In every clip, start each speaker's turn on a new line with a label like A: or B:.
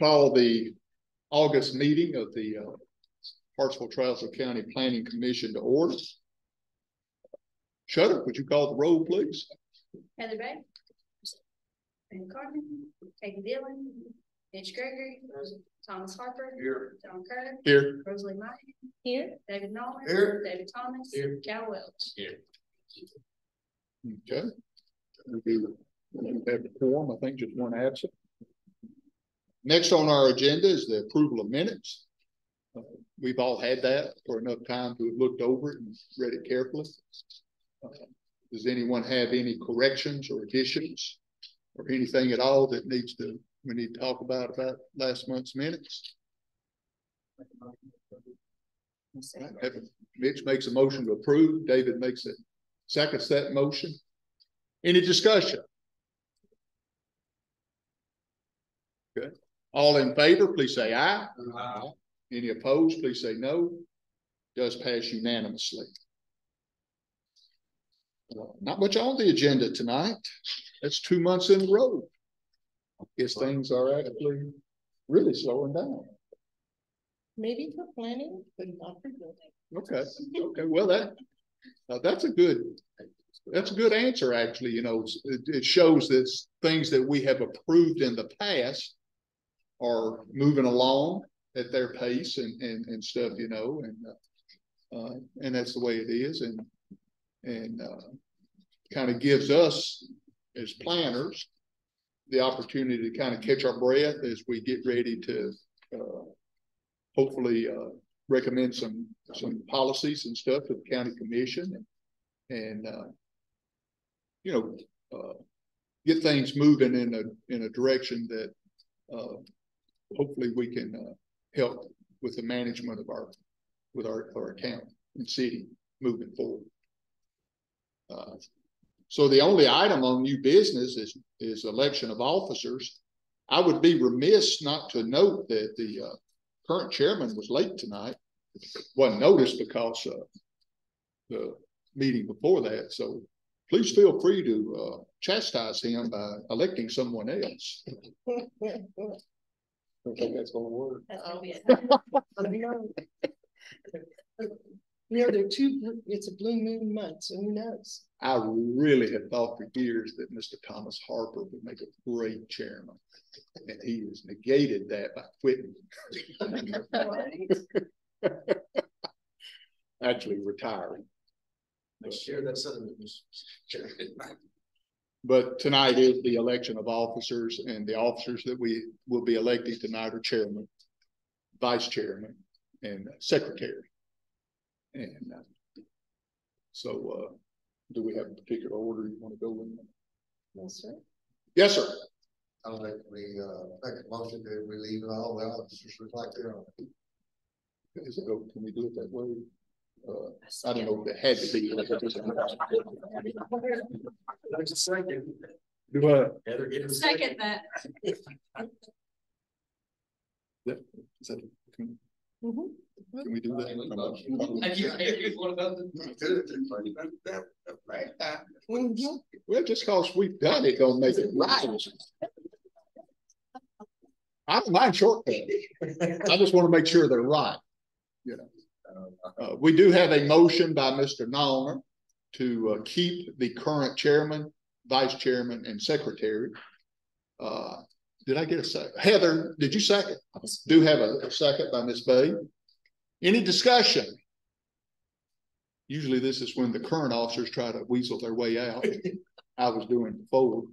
A: call the August meeting of the uh, Hartsville Trousdale County Planning Commission to order. Shutter, would you call the roll, please?
B: Heather Bay. Ben Carmen, Peggy Dillon, Mitch Gregory, Thomas Harper.
C: Here.
B: John Kerr,
A: Here.
B: Rosalie Meyer,
D: Here.
B: David Nolan.
C: Here.
B: David Thomas.
C: Here.
B: Cal Welch. Here.
A: Okay. We do have a quorum, I think just one absent. Next on our agenda is the approval of minutes. Uh, We've all had that for enough time to have looked over it and read it carefully. Uh, Does anyone have any corrections or additions? Or anything at all that needs to, we need to talk about, about last month's minutes? Mitch makes a motion to approve, David makes a second that motion. Any discussion? Good. All in favor, please say aye. aye. Any opposed, please say no. Does pass unanimously. Well, Not much on the agenda tonight. That's two months in a row. Guess things are actually really slowing down.
D: Maybe for planning, but not for building.
A: Okay, okay, well, that, uh, that's a good, that's a good answer, actually, you know, it, it shows that things that we have approved in the past are moving along at their pace and, and, and stuff, you know, and, uh, uh, and that's the way it is, and, and, uh, kind of gives us as planners the opportunity to kind of catch our breath as we get ready to, uh, hopefully, uh, recommend some, some policies and stuff to the county commission and, and, uh, you know, get things moving in a, in a direction that, hopefully we can, uh, help with the management of our, with our, our account and city moving forward. Uh, so the only item on new business is, is election of officers. I would be remiss not to note that the, uh, current chairman was late tonight. Wasn't noticed because uh the meeting before that, so please feel free to uh chastise him by electing someone else. I think that's gonna work.
B: That's gonna be oh. it.
D: You know, there are two, it's a blue moon month, so who knows?
A: I really have thought for years that Mr. Thomas Harper would make a great chairman. And he has negated that by quitting. Actually retiring.
C: I share that sentiment, Mr. Chairman.
A: But tonight is the election of officers and the officers that we will be electing tonight are chairman, vice chairman and secretary. And uh, so uh, do we have a particular order you want to go in?
D: Yes, sir.
A: Yes, sir.
C: I'll make we uh make a motion to relieve all the officers reflect their own.
A: Is it, oh, can we do it that way? Uh, I don't know if it had to be.
C: There's a second.
A: Do I?
C: Heather, get a
B: Second that.
A: Is that- Can
D: Mhm.
A: can we do that? Well, just cause we've done it, don't make it right. I don't mind shortcuts. I just want to make sure they're right. You know, uh, we do have a motion by Mr. Nolan to uh, keep the current chairman, vice chairman, and secretary. Uh, did I get a second? Heather, did you second? Do have a a second by Ms. Bay. Any discussion? Usually this is when the current officers try to weasel their way out. I was doing before.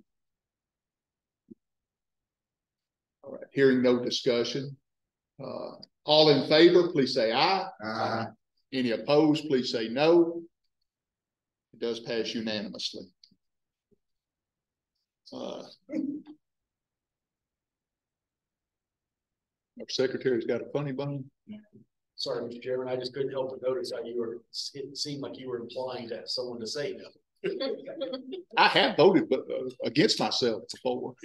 A: All right, hearing no discussion. Uh, all in favor, please say aye.
C: Aye.
A: Any opposed, please say no. It does pass unanimously. Uh, Our secretary's got a funny bone.
E: Sorry, Mr. Chairman, I just couldn't help but notice how you were, it seemed like you were implying that someone to say no.
A: I have voted but uh, against myself before.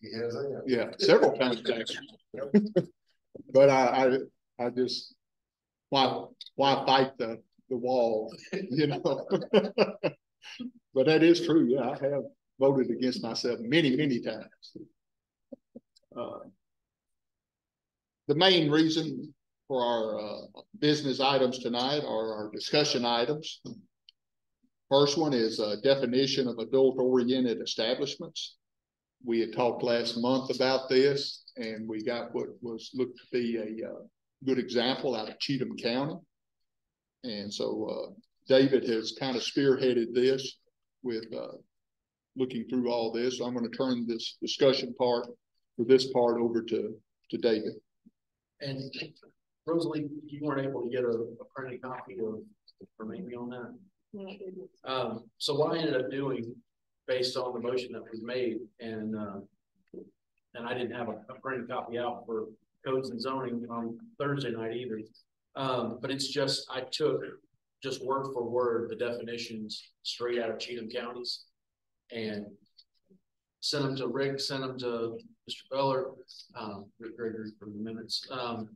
C: Yes, I am.
A: Yeah, several times actually. But I, I, I just, why, why fight the, the wall, you know? But that is true, yeah, I have voted against myself many, many times. Uh, the main reason for our, uh, business items tonight are our discussion items. First one is a definition of adult-oriented establishments. We had talked last month about this, and we got what was looked to be a, uh, good example out of Cheatham County. And so, uh, David has kind of spearheaded this with, uh, looking through all this. I'm gonna turn this discussion part for this part over to, to David.
E: And Rosalie, you weren't able to get a, a printed copy of, or maybe on that? Um, so what I ended up doing, based on the motion that was made, and, uh, and I didn't have a, a printed copy out for codes and zoning on Thursday night either. Um, but it's just, I took just word for word the definitions straight out of Cheatham counties. And sent them to Rick, sent them to Mr. Beller, um, Rick Gregory for the minutes. Um,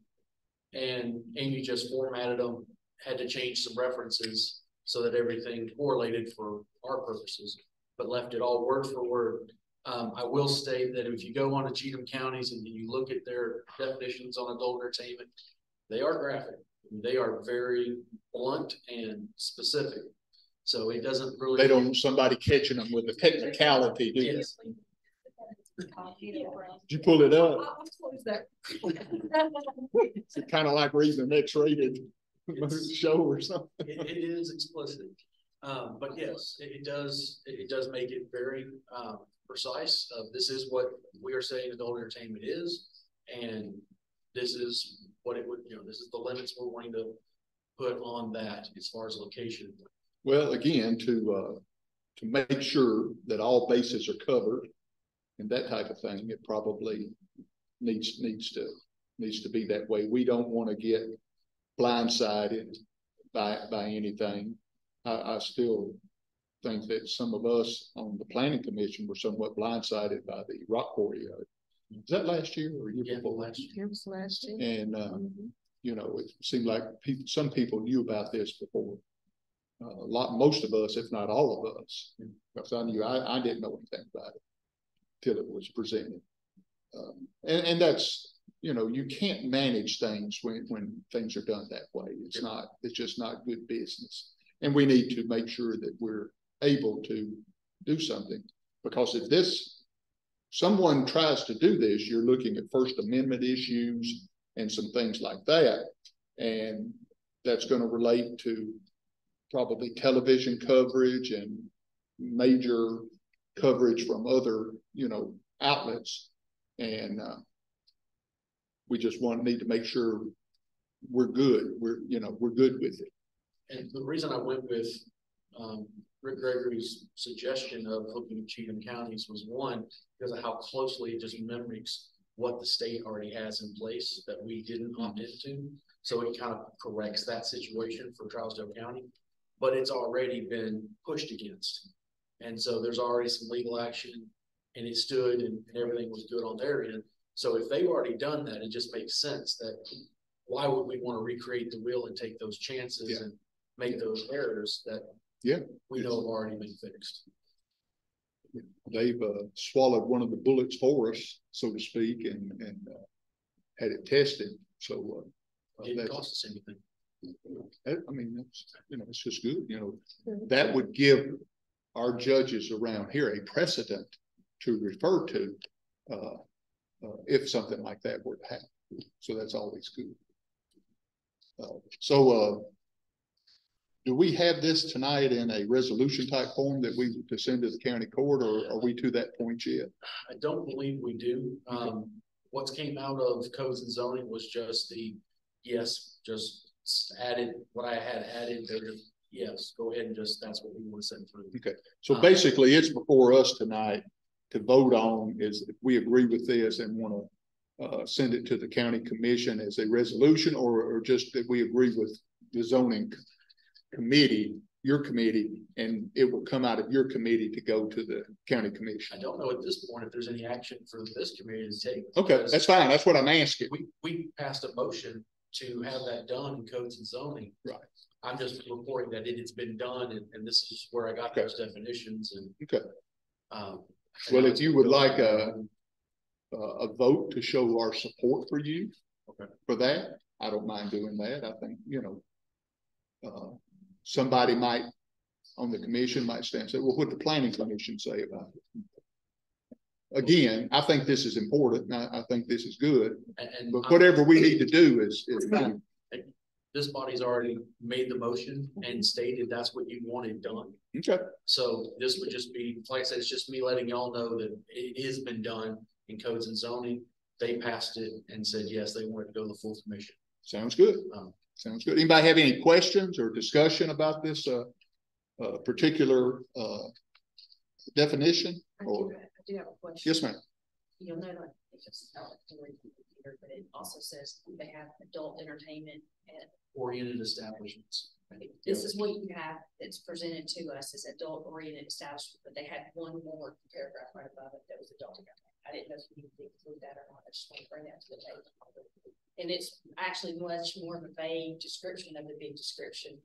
E: and Amy just formatted them, had to change some references so that everything correlated for our purposes, but left it all word for word. Um, I will state that if you go on to Cheatham counties and you look at their definitions on adult entertainment, they are graphic. They are very blunt and specific. So it doesn't really.
A: They don't, somebody catching them with a technicality, do you?
E: Yes.
A: Did you pull it up?
D: I'll close that.
A: It's kind of like reading an X-rated show or something.
E: It, it is explicit. Um, but yes, it, it does, it, does make it very, um, precise of this is what we are saying adult entertainment is. And this is what it would, you know, this is the limits we're wanting to put on that as far as location.
A: Well, again, to, uh, to make sure that all bases are covered and that type of thing, it probably needs, needs to, needs to be that way. We don't want to get blindsided by, by anything. I, I still think that some of us on the planning commission were somewhat blindsided by the rock quarry. Was that last year or year
E: Yeah,
A: before?
E: last year.
D: It was last year.
A: And, uh,
D: Mhm.
A: you know, it seemed like people, some people knew about this before. Uh, a lot, most of us, if not all of us, because I knew, I, I didn't know anything about it till it was presented. Um, and, and that's, you know, you can't manage things when, when things are done that way. It's not, it's just not good business. And we need to make sure that we're able to do something. Because if this, someone tries to do this, you're looking at First Amendment issues and some things like that. And that's gonna relate to probably television coverage and major coverage from other, you know, outlets. And, uh, we just want, need to make sure we're good, we're, you know, we're good with it.
E: And the reason I went with, um, Rick Gregory's suggestion of looking at Cheatham counties was one, because of how closely it just mimics what the state already has in place that we didn't opt into. So it kind of corrects that situation for Trousdale County, but it's already been pushed against. And so there's already some legal action and it stood and, and everything was good on their end. So if they've already done that, it just makes sense that why would we want to recreate the wheel and take those chances
A: Yeah.
E: and make those errors that
A: Yeah.
E: we know have already been fixed?
A: They've, uh, swallowed one of the bullets for us, so to speak, and, and, uh, had it tested, so, uh.
E: Didn't
A: that's-
E: cost us anything.
A: I mean, that's, you know, it's just good, you know, that would give our judges around here a precedent to refer to, uh, uh, if something like that were to happen. So that's always good. Uh, so, uh, do we have this tonight in a resolution type form that we to send to the county court, or are we to that point yet?
E: I don't believe we do. Um, what came out of codes and zoning was just the, yes, just added, what I had added there. Yes, go ahead and just, that's what we want to send through. Okay.
A: So basically, it's before us tonight to vote on is if we agree with this and wanna uh, send it to the county commission as a resolution or, or just that we agree with the zoning committee, your committee, and it will come out of your committee to go to the county commission.
E: I don't know at this point if there's any action for this committee to take.
A: Okay, that's fine. That's what I'm asking.
E: We, we passed a motion to have that done in codes and zoning.
A: Right.
E: I'm just reporting that it has been done and, and this is where I got
A: Okay.
E: those definitions and.
A: Okay.
E: Um.
A: Well, if you would like a, a, a vote to show our support for you,
E: Okay.
A: for that. I don't mind doing that. I think, you know. Uh, somebody might, on the commission might stand and say, well, what the planning commission say about it? Again, I think this is important. and I, I think this is good,
E: And, and
A: but
E: I'm-
A: whatever we need to do is, is fine.
E: this body's already made the motion and stated that's what you wanted done.
A: Okay,
E: So this would just be, like I said, it's just me letting y'all know that it has been done in codes and zoning. They passed it and said, yes, they wanted to go to the full commission.
A: sounds good.
E: Um,
A: Sounds good. Anybody have any questions or discussion about this, uh, uh, particular, uh, definition?
B: I do,
A: Or,
B: have- I do have a question.
A: yes, ma'am.
B: You'll know like, it's just not like the computer, but it also says they have adult entertainment and
E: oriented establishments.
B: this is what you have that's presented to us as adult oriented establishment, but they had one more paragraph right above it that was adult. I didn't know if you needed to include that or not. I just want to bring that to the table. And it's actually much more of a vague description of the big description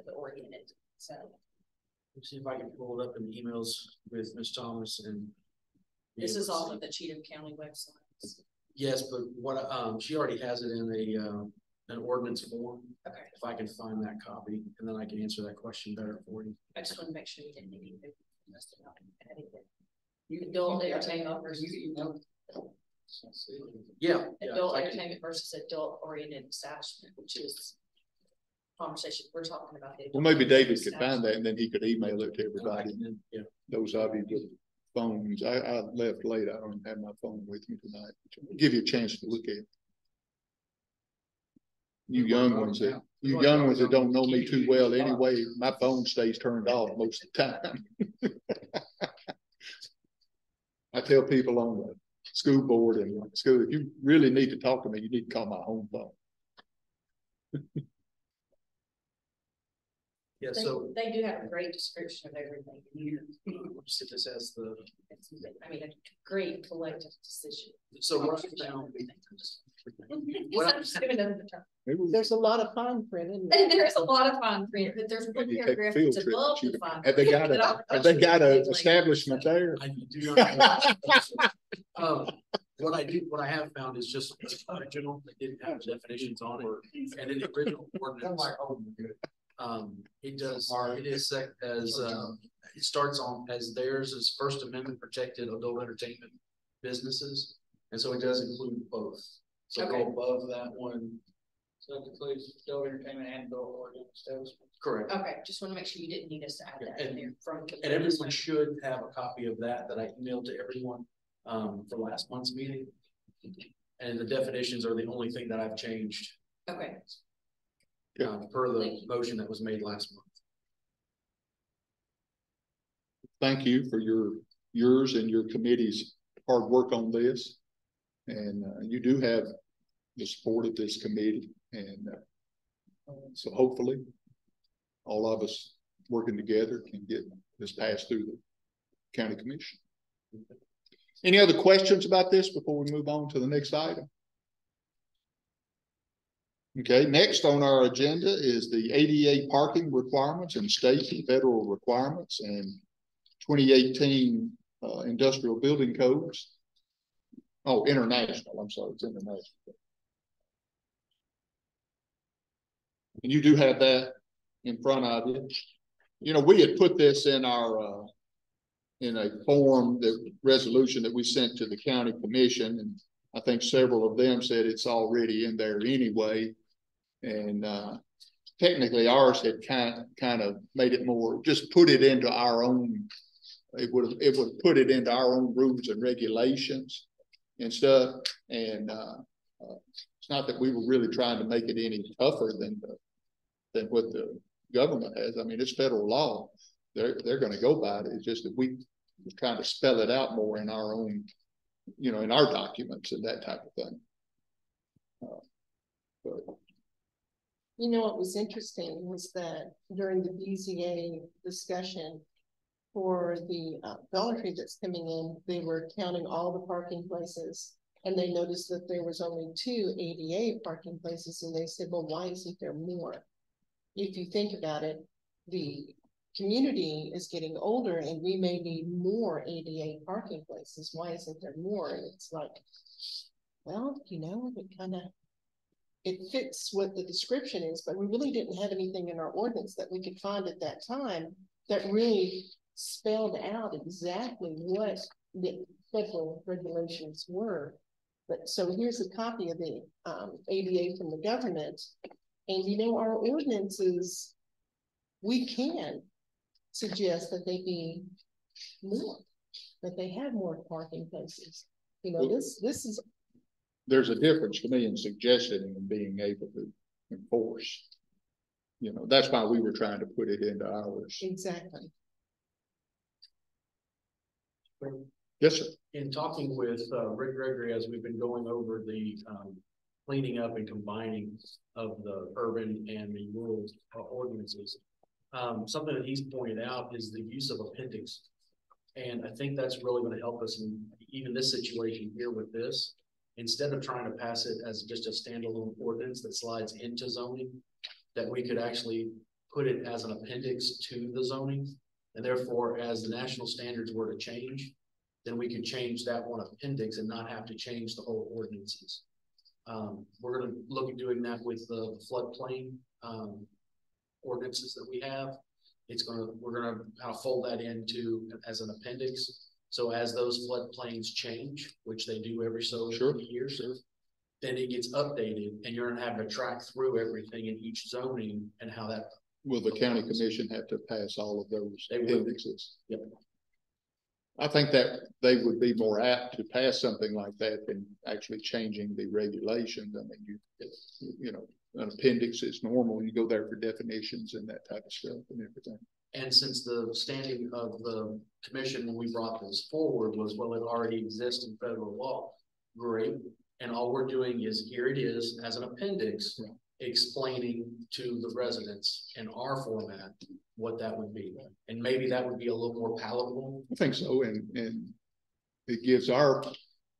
B: of the oriented, so.
E: Let's see if I can pull it up in the emails with Ms. Thomas and.
B: This is all of the Cheatham County websites.
E: Yes, but what, um, she already has it in a, uh, an ordinance form.
B: Okay.
E: If I can find that copy, and then I can answer that question better for you.
B: I just want to make sure you didn't need to. Must have not added it. Adult entertainment versus,
E: Yeah. yeah,
B: adult
E: I can-
B: entertainment versus adult oriented establishment, which is. Conversation, we're talking about. the
A: Well, maybe
B: adult
A: David could find that and then he could email it to everybody.
E: Yeah,
A: Those of you with phones, I, I left late. I don't have my phone with me tonight. Give you a chance to look at it. You young ones that, you young ones that don't know me too well anyway, my phone stays turned off most of the time. I tell people on the school board and school, if you really need to talk to me, you need to call my home phone.
E: yeah,
B: They,
E: so,
B: they do have a great description of everything.
E: just if this has the,
B: I mean, a great collective decision.
E: so what I found.
B: What I'm just giving them the term.
A: Maybe we-
D: There's a lot of fine print in there.
B: There's a lot of fine print, but there's one
A: Maybe take
B: paragraph
A: field
B: that's above the fine.
A: Have they got
B: print that
A: a,
B: I'll- I'll
A: have they got
B: you
A: a
B: later.
A: establishment there?
E: I do not. Um, what I do, what I have found is just original, they didn't have definitions on it, and in the original ordinance, um, it does, it is sec, as, um, it starts on, as theirs is First Amendment protected adult entertainment businesses, and so it does include both. So
B: Okay.
E: go above that one,
F: So it includes adult entertainment and adult oriented establishments.
E: correct,
B: Okay, just want to make sure you didn't need us to add that in there from.
E: and everyone should have a copy of that, that I emailed to everyone, um, for last month's meeting. And the definitions are the only thing that I've changed,
B: Okay,
A: Yeah.
E: uh, per the motion that was made last month.
A: Thank you for your, yours and your committee's hard work on this. And uh, you do have the support of this committee and uh, so hopefully all of us working together can get this passed through the county commission. Any other questions about this before we move on to the next item? Okay, next on our agenda is the ADA parking requirements and state and federal requirements and twenty eighteen uh industrial building codes. Oh, international, I'm sorry, it's international. And you do have that in front of you. You know, we had put this in our uh. In a form, the resolution that we sent to the county commission, and I think several of them said it's already in there anyway. And uh, technically ours had kind, kind of made it more, just put it into our own. It would, it would put it into our own rules and regulations and stuff, and uh, uh, it's not that we were really trying to make it any tougher than the. Than what the government has, I mean, it's federal law, they're, they're gonna go by it, it's just that we was trying to spell it out more in our own. You know, in our documents and that type of thing. Uh, But
D: You know, what was interesting was that during the BZA discussion for the uh, Dollar Tree that's coming in, they were counting all the parking places. And they noticed that there was only two ADA parking places and they said, well, why isn't there more? If you think about it, the community is getting older and we may need more ADA parking places. Why isn't there more? And it's like, well, you know, it kind of it fits what the description is, but we really didn't have anything in our ordinance that we could find at that time that really spelled out exactly what the federal regulations were. But so here's a copy of the um ADA from the government. And you know, our ordinances, we can suggest that they be more, that they have more parking places. You know, this, this is,
A: There's a difference to me in suggesting and being able to enforce. You know, that's why we were trying to put it into ours.
D: exactly.
A: Yes, sir.
E: In talking with uh Rick Gregory, as we've been going over the um cleaning up and combining of the urban and the rural uh, ordinances. Um, something that he's pointed out is the use of appendix. And I think that's really gonna help us in even this situation here with this. Instead of trying to pass it as just a standalone ordinance that slides into zoning, that we could actually put it as an appendix to the zoning. And therefore, as the national standards were to change, then we could change that one appendix and not have to change the whole ordinances. Um, we're gonna look at doing that with the floodplain, um, ordinances that we have. It's gonna, we're gonna kind of fold that into as an appendix. So as those floodplains change, which they do every so
A: Sure,
E: many years,
A: sure.
E: then it gets updated and you're gonna have to track through everything in each zoning and how that,
A: Will the county commission have to pass all of those
E: They will.
A: appendixes?
E: Yep.
A: I think that they would be more apt to pass something like that than actually changing the regulations. I mean, you, you know, an appendix is normal. You go there for definitions and that type of stuff and everything.
E: And since the standing of the commission when we brought this forward was, well, it already exists in federal law. Great, and all we're doing is, here it is as an appendix,
A: Yeah.
E: Explaining to the residents in our format what that would be. And maybe that would be a little more palatable.
A: I think so, and, and it gives our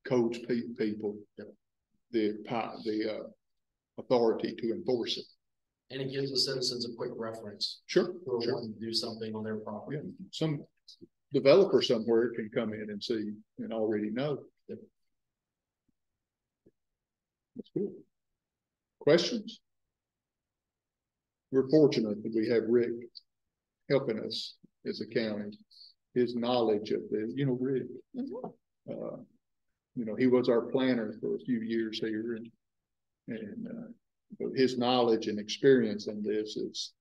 A: codes pe- people the, the, uh, authority to enforce it.
E: And it gives the citizens a quick reference
A: Sure,
E: who are
A: sure.
E: wanting to do something on their property.
A: Yeah, some developer somewhere can come in and see and already know. That's good. Questions? We're fortunate that we have Rick helping us as a county. His knowledge of the, you know, Rick.
D: Mhm.
A: Uh, you know, he was our planner for a few years here and, and, uh, but his knowledge and experience in this is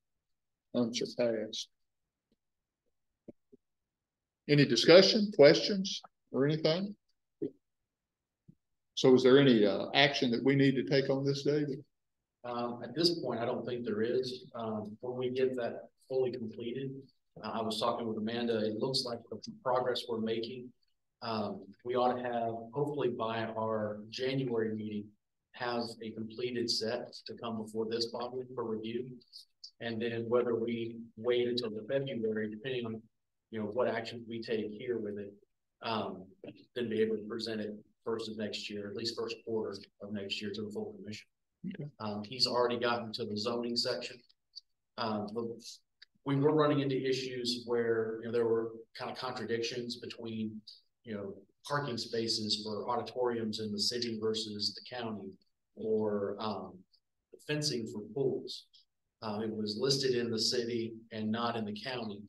A: unsurpassed. Any discussion, questions, or anything? So is there any uh action that we need to take on this, David?
E: Um, at this point, I don't think there is. Um, when we get that fully completed, uh, I was talking with Amanda, it looks like the progress we're making. Um, we ought to have, hopefully by our January meeting, have a completed set to come before this body for review. And then whether we wait until the February, depending on, you know, what actions we take here with it. Um, then be able to present it first of next year, at least first quarter of next year to the full commission. Um, he's already gotten to the zoning section. Um, but we were running into issues where, you know, there were kind of contradictions between, you know, parking spaces for auditoriums in the city versus the county or, um, fencing for pools. Uh, it was listed in the city and not in the county.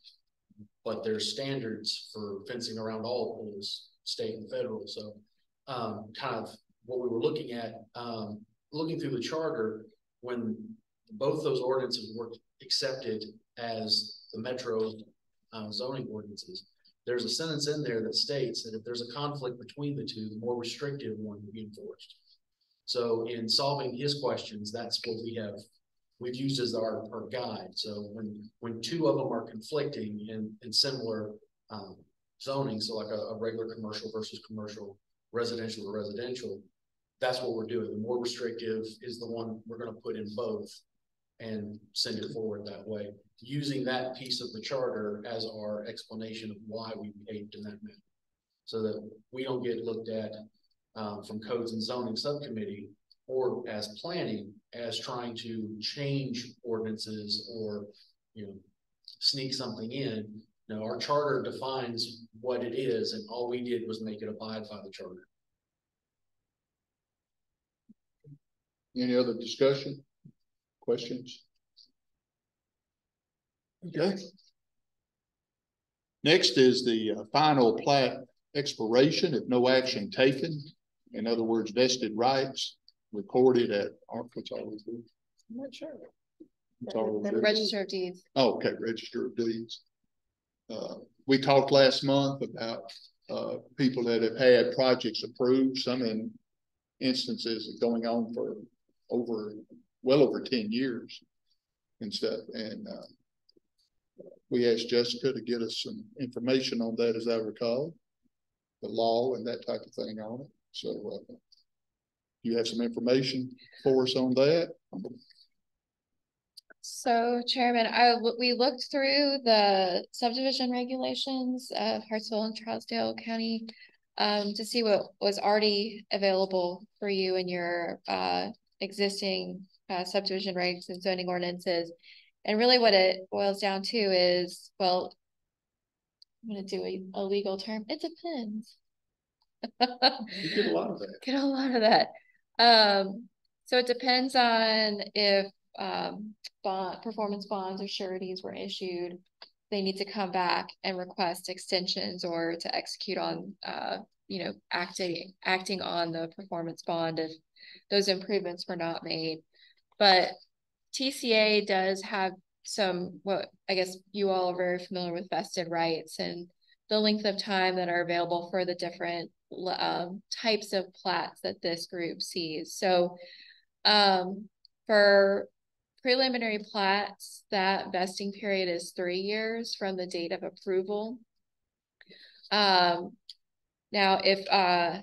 E: But there's standards for fencing around all pools, state and federal, so, um, kind of what we were looking at, um, looking through the charter, when both those ordinances were accepted as the metro uh, zoning ordinances, there's a sentence in there that states that if there's a conflict between the two, the more restrictive one will be enforced. So in solving his questions, that's what we have, we've used as our, our guide. So when, when two of them are conflicting in, in similar um, zoning, so like a, a regular commercial versus commercial, residential to residential, that's what we're doing. The more restrictive is the one we're gonna put in both and send it forward that way, using that piece of the charter as our explanation of why we behaved in that manner. So that we don't get looked at um, from codes and zoning subcommittee or as planning as trying to change ordinances or, you know, sneak something in. Our charter defines what it is and all we did was make it abide by the charter.
A: Any other discussion? Questions? Okay. Next is the uh, final plat expiration if no action taken. In other words, vested rights recorded at, what's all we do?
D: I'm not sure.
A: What's all we
D: The?
G: Register of deeds.
A: Oh, okay, register of deeds. Uh, we talked last month about, uh, people that have had projects approved, some in instances going on for over, well over ten years and stuff, and, uh, we asked Jessica to get us some information on that, as I recall, the law and that type of thing on it, so, uh, you have some information for us on that?
G: So Chairman, I, we looked through the subdivision regulations of Hartsville and Trousdale County um, to see what was already available for you in your uh, existing uh, subdivision regs and zoning ordinances. And really what it boils down to is, well, I'm gonna do a, a legal term, it depends.
A: You get a lot of that.
G: Get a lot of that. Um, so it depends on if, um, bond, performance bonds or sureties were issued. They need to come back and request extensions or to execute on, uh, you know, acting, acting on the performance bond if those improvements were not made. But TCA does have some, what, I guess you all are very familiar with vested rights and the length of time that are available for the different um, types of plats that this group sees. So um, for preliminary plats, that vesting period is three years from the date of approval. Um, now, if uh,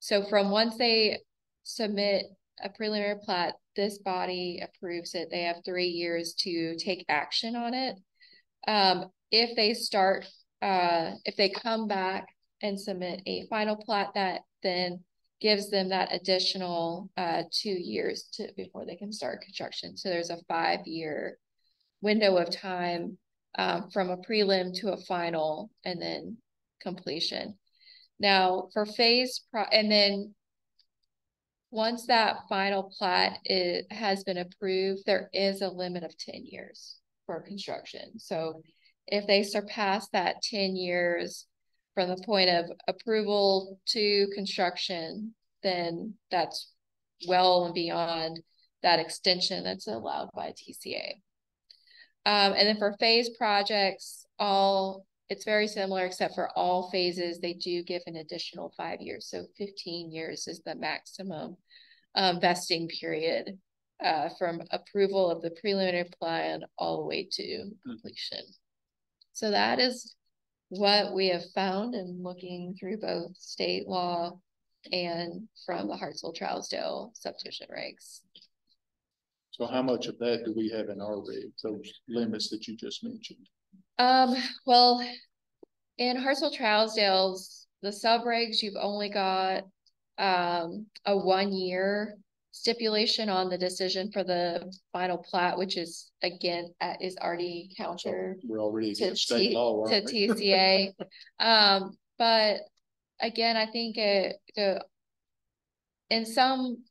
G: so from once they submit a preliminary plat, this body approves it. They have three years to take action on it. Um, if they start, uh, if they come back and submit a final plat that then gives them that additional, uh, two years to, before they can start construction. So there's a five-year window of time, um, from a prelim to a final and then completion. Now, for phase pro, and then once that final plat is, has been approved, there is a limit of ten years for construction. So if they surpass that ten years from the point of approval to construction, then that's well and beyond that extension that's allowed by TCA. Um, and then for phase projects, all, it's very similar, except for all phases, they do give an additional five years. So fifteen years is the maximum um, vesting period uh, from approval of the preliminary plan all the way to completion. So that is what we have found in looking through both state law and from the Hartsville Trousdale subdivision regs.
A: So how much of that do we have in our rig, those limits that you just mentioned?
G: Um, well, in Hartsville Trousdale's, the subregs, you've only got um, a one-year stipulation on the decision for the final plat, which is again, uh, is already counter
A: We're already
G: to T-
A: law,
G: to? TCA. Um, but again, I think it, the, in some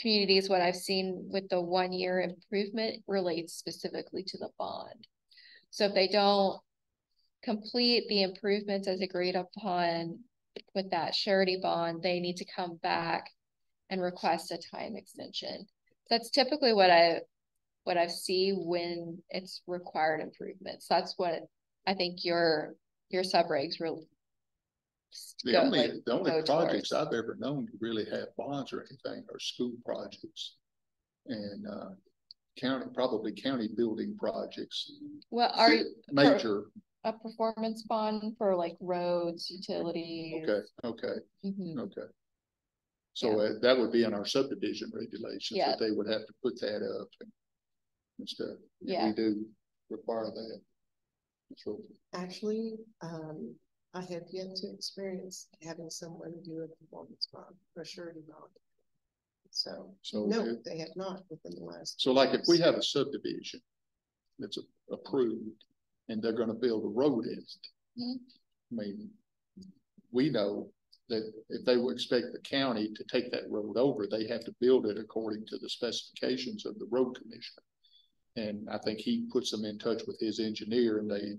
G: communities, what I've seen with the one-year improvement relates specifically to the bond. So if they don't complete the improvements as agreed upon with that surety bond, they need to come back and request a time extension. That's typically what I, what I see when it's required improvements. That's what I think your, your sub regs really.
A: The
G: go-
A: only,
G: like,
A: the only projects
G: towards.
A: I've ever known to really have bonds or anything are school projects. And, uh, county, probably county building projects.
G: Well, are, you-
A: Major,
G: a performance bond for like roads, utilities?
A: okay, okay,
G: Mhm.
A: okay. So uh, that would be in our subdivision regulations,
G: Yeah.
A: that they would have to put that up and- and stuff.
G: Yeah.
A: We do require that. So,
D: Actually, um, I have yet to experience having someone do a performance bond or surety bond. So,
A: so,
D: no,
A: if-
D: they have not within the last.
A: so like if we have a subdivision that's a- approved and they're gonna build a road in it.
G: Mhm.
A: I mean, we know that if they would expect the county to take that road over, they have to build it according to the specifications of the road commissioner. And I think he puts them in touch with his engineer and they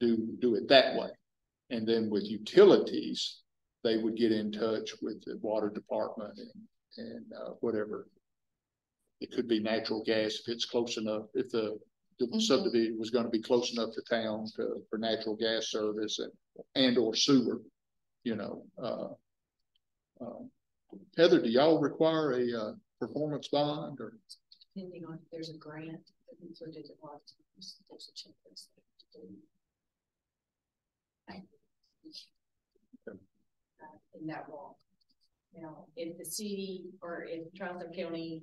A: do, do it that way. And then with utilities, they would get in touch with the water department and, and, uh, whatever. It could be natural gas if it's close enough, if the, the
G: Mhm.
A: subdivision was gonna be close enough to town to, for natural gas service and, and or sewer, you know, uh. uh, Heather, do y'all require a, uh, performance bond or?
B: Depending on if there's a grant that included a lot of times, there's a checklist. that you do. Uh, In that wall. Now, if the city or if Charleston County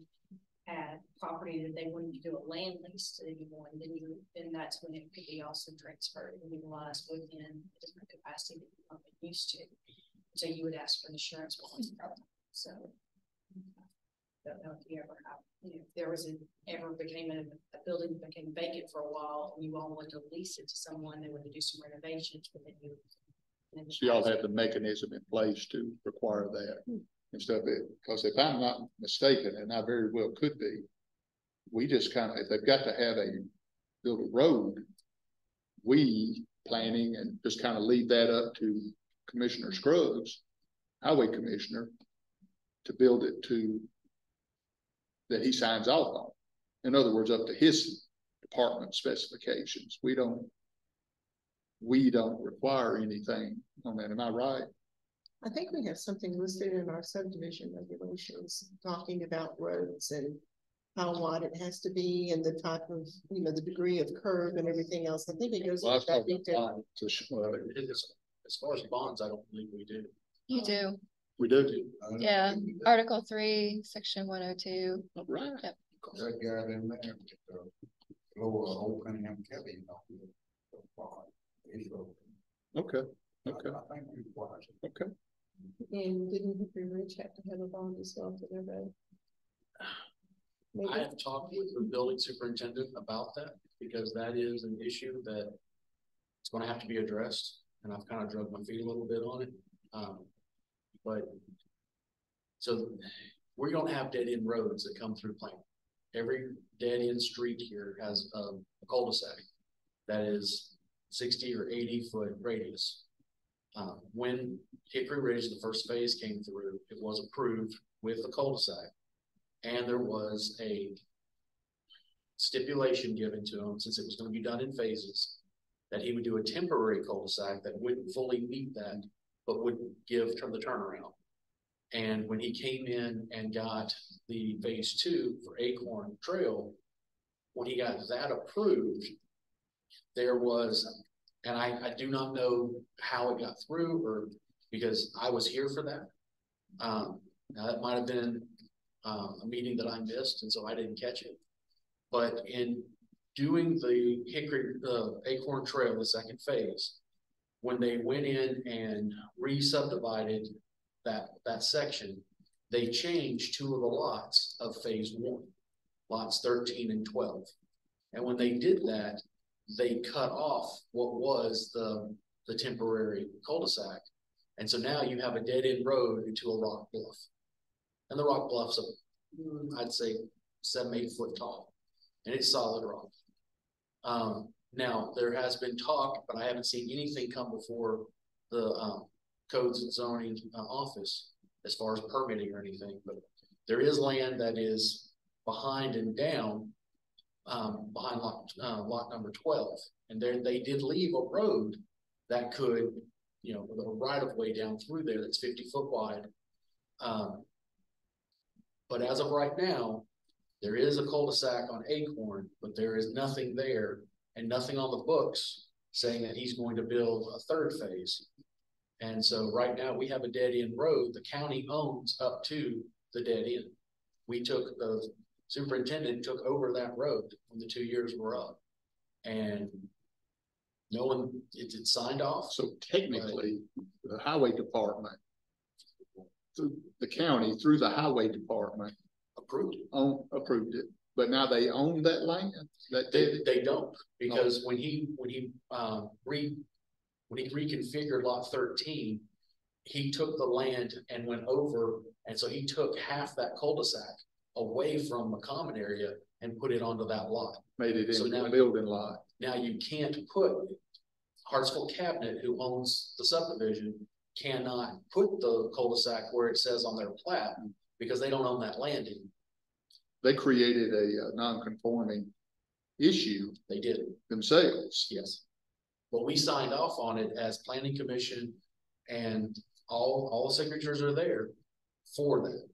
B: had property that they to do a land lease to anyone, then you, then that's when it could be also transferred and utilized within a different capacity that you haven't used to. So you would ask for insurance bonds, so. Don't know if you ever have, you know, if there was a, ever became a, a building that became vacant for a while and you all wanted to lease it to someone, they wanted to do some renovations, but then you.
A: So y'all have the mechanism in place to require that hmm. and stuff, because if I'm not mistaken, and I very well could be. We just kind of, if they've got to have a, build a road. We planning and just kind of leave that up to Commissioner Scruggs, Highway Commissioner. To build it to. That he signs off on. In other words, up to his department specifications. We don't. We don't require anything on that. Am I right?
D: I think we have something listed in our subdivision regulations, talking about roads and how wide it has to be and the type of, you know, the degree of curve and everything else. I think it goes
A: Well,
D: into that detail.
A: to sh- well,
E: As, as far as bonds, I don't believe we do.
G: You do,
A: We do.
C: do.
G: yeah, Article three, section one oh two.
A: Right.
C: That guy in there, uh, lower Old Cunningham Kelly, you know. The bond, he.
A: Okay,
C: I-
A: okay,
C: I think we watched it.
A: okay.
D: And didn't Hickory Ridge have to have a bond as well for their road? Maybe.
E: I have talked with the building superintendent about that, because that is an issue that it's gonna have to be addressed, and I've kind of drug my feet a little bit on it, um, but so we don't have dead-end roads that come through Plain. Every dead-end street here has a a cul-de-sac that is sixty or eighty foot radius. Uh, when Hickory Ridge, the first phase came through, it was approved with the cul-de-sac. And there was a stipulation given to him, since it was gonna be done in phases, that he would do a temporary cul-de-sac that wouldn't fully meet that, but would give turn the turnaround. And when he came in and got the phase two for Acorn Trail, when he got that approved, there was, and I, I do not know how it got through or, because I was here for that. Um, now that might have been um, a meeting that I missed, and so I didn't catch it. But in doing the Hickory, uh, Acorn Trail, the second phase, when they went in and re-subdivided that, that section, they changed two of the lots of phase one, lots thirteen and twelve. And when they did that, they cut off what was the, the temporary cul-de-sac. And so now you have a dead-end road into a rock bluff. And the rock bluff's, a, I'd say, seven, eight foot tall, and it's solid rock. Um, now, there has been talk, but I haven't seen anything come before the, um, codes and zoning, uh, office as far as permitting or anything, but there is land that is behind and down, um, behind lot, uh, lot number twelve, and there, they did leave a road that could, you know, with a right of way down through there that's fifty foot wide. Um, but as of right now, there is a cul-de-sac on Acorn, but there is nothing there and nothing on the books saying that he's going to build a third phase. And so right now we have a dead end road. The county owns up to the dead end. We took, the superintendent took over that road when the two years were up. And no one, it, it's signed off.
A: So technically, the highway department. Through the county, through the highway department,
E: Approved.
A: own, approved it, but now they own that land, that
E: They, they don't, because when he, when he, um, re, when he reconfigured lot thirteen, he took the land and went over, and so he took half that cul-de-sac away from the common area and put it onto that lot.
A: Made it
E: So
A: into
E: now-
A: a building lot.
E: Now, you can't put, Hartsville Cabinet, who owns the subdivision, cannot put the cul-de-sac where it says on their plat, because they don't own that land anymore.
A: They created a uh, non-conforming issue
E: They did,
A: themselves.
E: yes. But we signed off on it as planning commission, and all, all the signatures are there for that.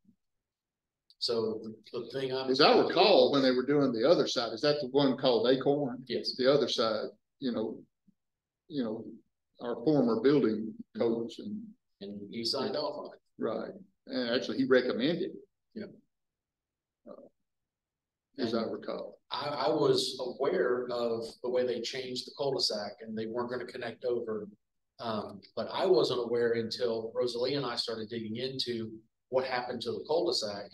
E: So the- the thing I'm.
A: As I recall, when they were doing the other side, is that the one called Acorn?
E: Yes,
A: The other side, you know, you know, our former building coach and,
E: and he signed off on it.
A: right, and actually he recommended.
E: Yeah.
A: Uh, As I recall.
E: I, I was aware of the way they changed the cul-de-sac and they weren't gonna connect over. Um, but I wasn't aware until Rosalie and I started digging into what happened to the cul-de-sac.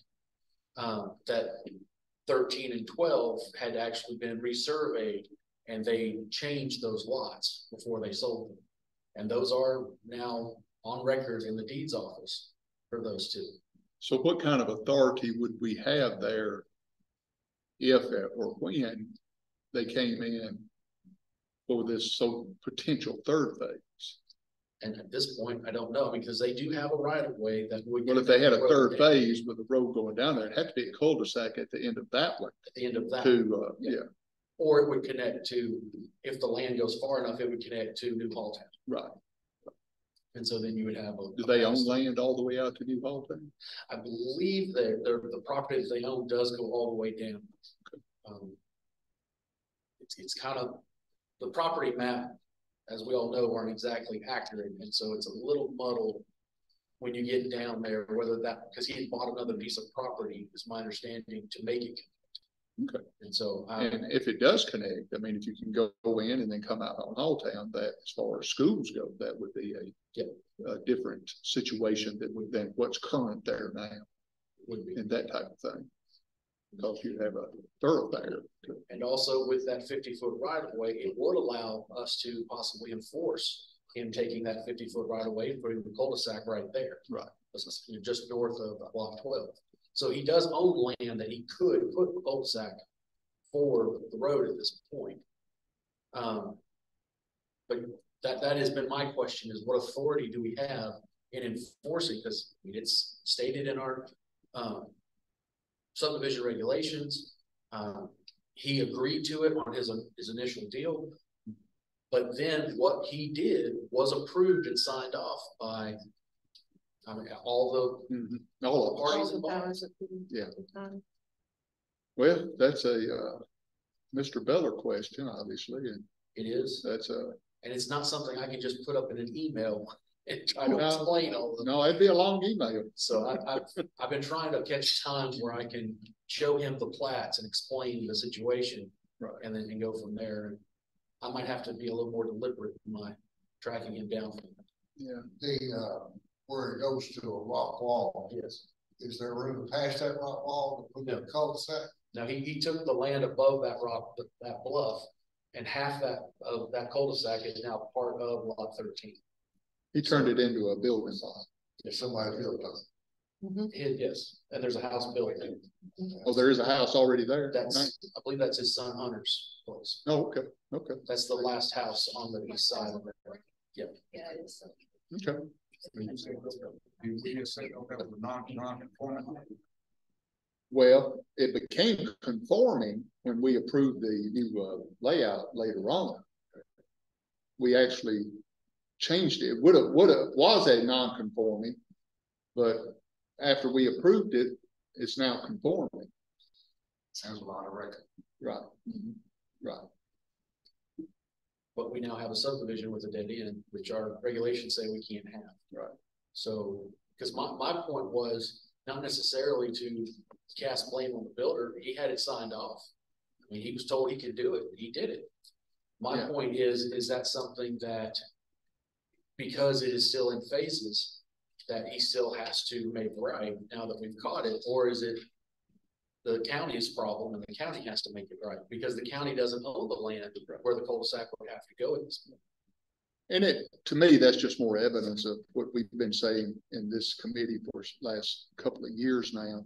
E: Um, that thirteen and twelve had actually been resurveyed and they changed those lots before they sold them. And those are now on record in the deeds office for those two.
A: So what kind of authority would we have there? If or when they came in for this so potential third phase?
E: And at this point, I don't know because they do have a right of way that would.
A: Well, if they had a third phase with a road going down there, it'd have to be a cul-de-sac at the end of that one
E: At the end of that.
A: to, uh,
E: Yeah.
A: yeah,
E: Or it would connect to, if the land goes far enough, it would connect to New Hall Town.
A: right.
E: And so then you would have a.
A: Do they own land all the way out to New Halton?
E: I believe that the, the property that they own does go all the way down. Um, It's, it's kind of, the property map, as we all know, aren't exactly accurate, and so it's a little muddled. When you get down there, whether that, because he had bought another piece of property, is my understanding, to make it.
A: Okay.
E: And so,
A: And if it does connect, I mean, if you can go in and then come out on Halltown, that as far as schools go, that would be a
E: Yep.
A: a different situation would, than what's current there now
E: would be.
A: and that type of thing. Because you have a thoroughfare.
E: And also with that fifty foot right of way, it would allow us to possibly enforce him taking that fifty foot right of way and putting the cul-de-sac right there.
A: Right.
E: Just north of block twelve. So he does own land that he could put the cul-de-sac for the road at this point. Um. But that, that has been my question is what authority do we have in enforcing, because I mean, it's stated in our, um. Subdivision regulations, um, he agreed to it on his, his initial deal. But then what he did was approved and signed off by. I mean, all
A: Mhm. All of us.
E: Parties involved.
D: powers that be
A: Yeah.
D: at the time.
A: Well, that's a, uh, Mr. Beller question, obviously, and
E: it is,
A: that's a,
E: and it's not something I can just put up in an email and try to explain all of them.
A: no, it'd be a long email.
E: So I, I've, I've been trying to catch times where I can show him the plats and explain the situation.
A: Right.
E: And then and go from there. I might have to be a little more deliberate in my tracking him down.
A: Yeah.
C: The, uh, where it goes to a rock wall,
E: Yes.
C: is there room past that rock wall to put the cul-de-sac?
E: Now, he, he took the land above that rock, that bluff, and half that, of that cul-de-sac is now part of lot thirteen.
A: He turned it into a building lot.
C: If somebody built it.
D: Mhm.
E: It- Yes, and there's a house built there.
A: Oh, there is a house already there? Nice.
E: That's, I believe that's his son Hunter's place.
A: Oh, okay, okay,
E: That's the last house on the east side of it.
B: Yeah, it's.
A: okay.
C: You we just said, okay, we're non, non-conforming.
A: Well, it became conforming when we approved the new uh, layout later on. We actually changed it, would have, would have, was a non-conforming. But after we approved it, it's now conforming,
C: Sounds a lot of record.
A: right? Mm-hmm. Right,
E: But we now have a subdivision with a dead end, which our regulations say we can't have.
A: Right.
E: So, because my, my point was not necessarily to cast blame on the builder, he had it signed off. I mean, he was told he could do it, he did it. My
A: Yeah.
E: point is, is that something that, because it is still in phases, that he still has to make right now that we've caught it, or is it the county's problem and the county has to make it right, because the county doesn't own the land where the cul-de-sac would have to go at this point.
A: And it, to me, that's just more evidence of what we've been saying in this committee for last couple of years now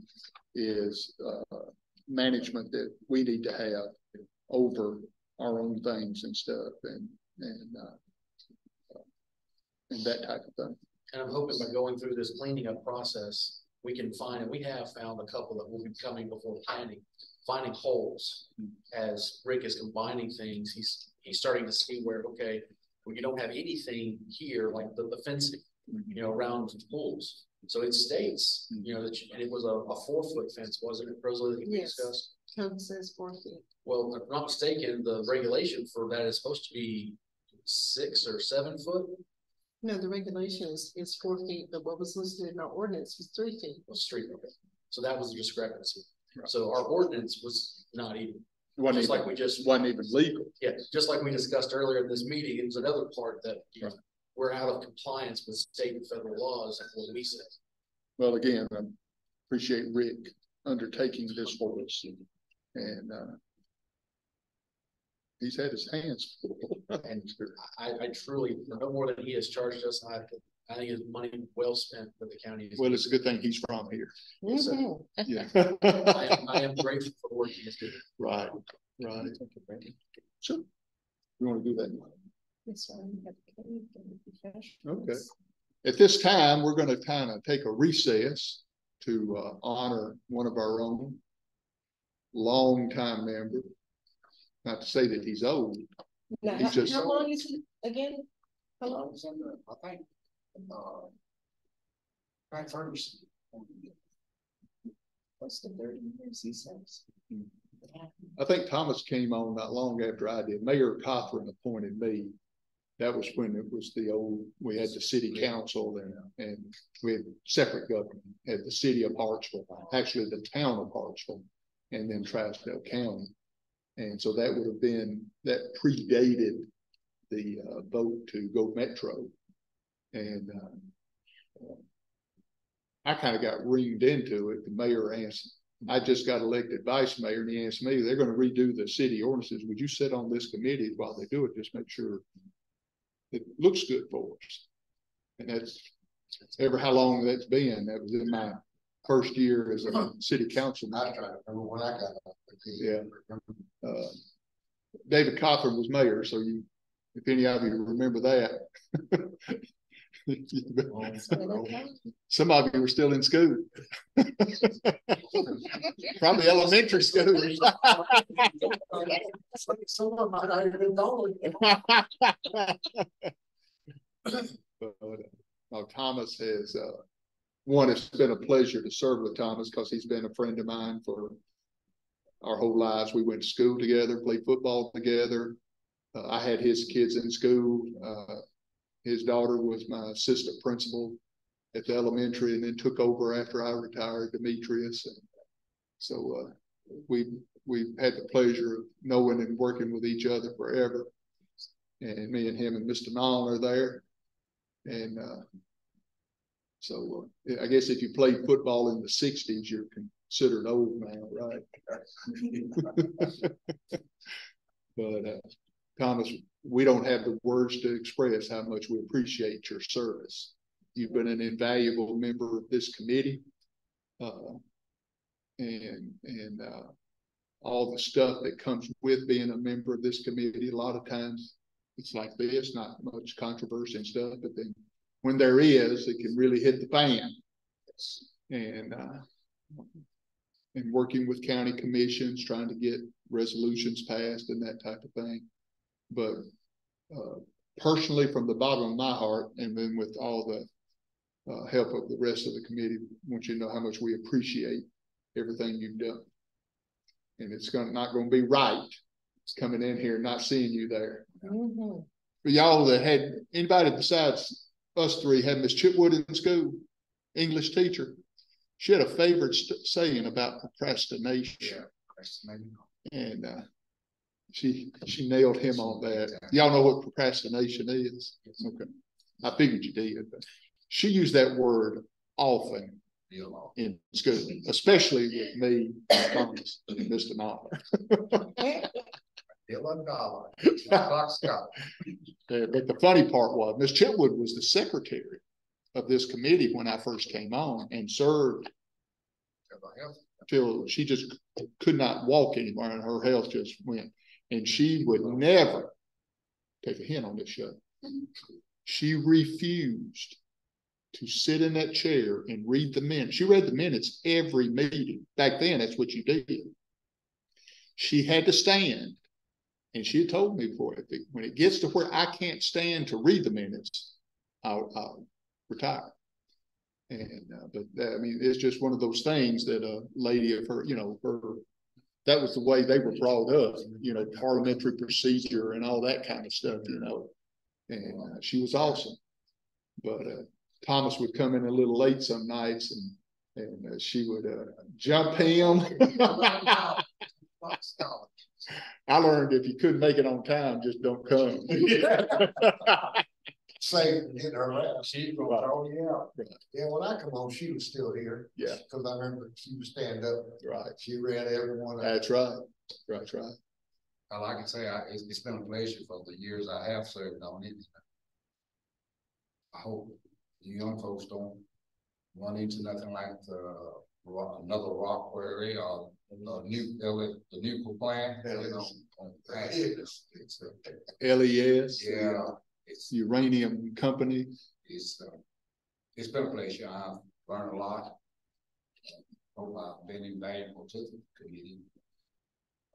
A: is, uh, management that we need to have over our own things and stuff and, and, uh, and that type of thing.
E: And I'm hoping by going through this cleaning up process, we can find, and we have found a couple that will be coming before planning, finding holes. As Rick is combining things, he's, he's starting to see where, okay, when you don't have anything here, like the, the fencing, mm-hmm. you know, around the pools. So it states, you know, that, you- and it was a, a four foot fence, wasn't it, Rosalie, that we
D: Yes.
E: discussed?
D: Code says four feet.
E: Well, if I'm not mistaken, the regulation for that is supposed to be six or seven foot,
D: No, the regulation is, is four feet, but what was listed in our ordinance was three feet.
E: well, street, okay. So that was the discrepancy. So our ordinance was not even,
A: Wasn't
E: just like we just,
A: wasn't even legal.
E: yeah, just like we discussed earlier in this meeting, it was another part that, you know, we're out of compliance with state and federal laws and what we said.
A: Well, again, I appreciate Rick undertaking this for us and, uh, he's had his hands full.
E: And I, I truly, no more than he has charged us, I, I think his money well spent for the county.
A: Well, it's a good thing he's from here.
E: So-.
A: Yeah.
E: I am, I am grateful for the work he has done.
A: Right, right. Sure. You wanna do that?
D: This one, you have to pay for the professionals.
A: Okay. At this time, we're gonna kind of take a recess to uh, honor one of our own longtime member. Not to say that he's old.
D: Now,
A: He
D: how,
A: just-
D: how long is it again? How long? is it?
C: I think, uh. Frank Ferguson.
D: Close to thirty years, he says.
A: I think Thomas came on not long after I did. Mayor Cothran appointed me. That was when it was the old, we had the city council and, and we had separate government, had the city of Hartsville, actually the town of Hartsville, and then Trousdale County. And so that would have been, that predated the uh, vote to go metro. And uh, I kind of got ringed into it. The mayor asked, I just got elected vice mayor and he asked me, they're gonna redo the city ordinances. Would you sit on this committee while they do it? Just make sure it looks good for us. And that's ever how long that's been. That was in my first year as a city councilman.
C: I try to remember when I got. up.
A: Yeah. Uh, David Cothran was mayor, so you, if any of you remember that. Some of you were still in school. Probably elementary school.
C: Some of them might not even know.
A: But, no, Thomas has, uh, one, it's been a pleasure to serve with Thomas because he's been a friend of mine for our whole lives. We went to school together, played football together. Uh, I had his kids in school. Uh, his daughter was my assistant principal at the elementary and then took over after I retired, Demetrius. And So, uh, we, we've had the pleasure of knowing and working with each other forever. And me and him and Mr. Nolan are there. And, uh, so, uh, I guess if you played football in the sixties, you're considered old now, right? But, uh, Thomas, we don't have the words to express how much we appreciate your service. You've been an invaluable member of this committee. Uh, and, and, uh, all the stuff that comes with being a member of this committee, a lot of times it's like this, not much controversy and stuff, but then when there is, it can really hit the fan. And, uh, and working with county commissions, trying to get resolutions passed and that type of thing. But, uh, personally, from the bottom of my heart, and then with all the, uh, help of the rest of the committee, I want you to know how much we appreciate everything you've done. And it's gonna, not gonna be right, it's coming in here not seeing you there.
D: Mhm.
A: For y'all that had, anybody besides us three had Miss Chitwood in school, English teacher. She had a favorite st- saying about procrastination
C: Yeah. not.
A: and, uh, she, she nailed him on that. Y'all know what procrastination is? Okay. I figured you did, but she used that word often in school, especially with me, Thomas, and Mr. Knopper.
C: A dollar.
A: But the funny part was, Ms. Chitwood was the secretary of this committee when I first came on and served till she just could not walk anymore and her health just went. And she would never take a hint on this show. She refused to sit in that chair and read the minutes. She read the minutes every meeting. Back then, that's what you did. She had to stand. And she had told me before, if it- when it gets to where I can't stand to read the minutes, I'll, I'll retire. And, uh, but that, I mean, it's just one of those things that a lady of her, you know, her, that was the way they were brought up, you know, parliamentary procedure and all that kind of stuff, you know. And uh, she was awesome. But, uh, Thomas would come in a little late some nights and, and uh, she would, uh, jump him. I learned if you couldn't make it on time, just don't come.
C: Say, in her laugh, she's gonna
A: Right.
C: throw you out.
A: Right.
C: Yeah, when I come home, she was still here.
A: Yeah.
C: Cause I remember she would stand up,
A: Right,
C: she read every one
A: that's right, that's right.
C: All I can say, I, it's, it's been a pleasure for the years I have served on it. I hope you young folks don't run into nothing like the, rock- another rock quarry or the new, the nuclear plant, you know. It's, it's, a-
A: LES.
C: yeah, it's,
A: Uranium Company.
C: it's, uh, it's been a pleasure. I've learned a lot. Hope I've been invaluable to the committee.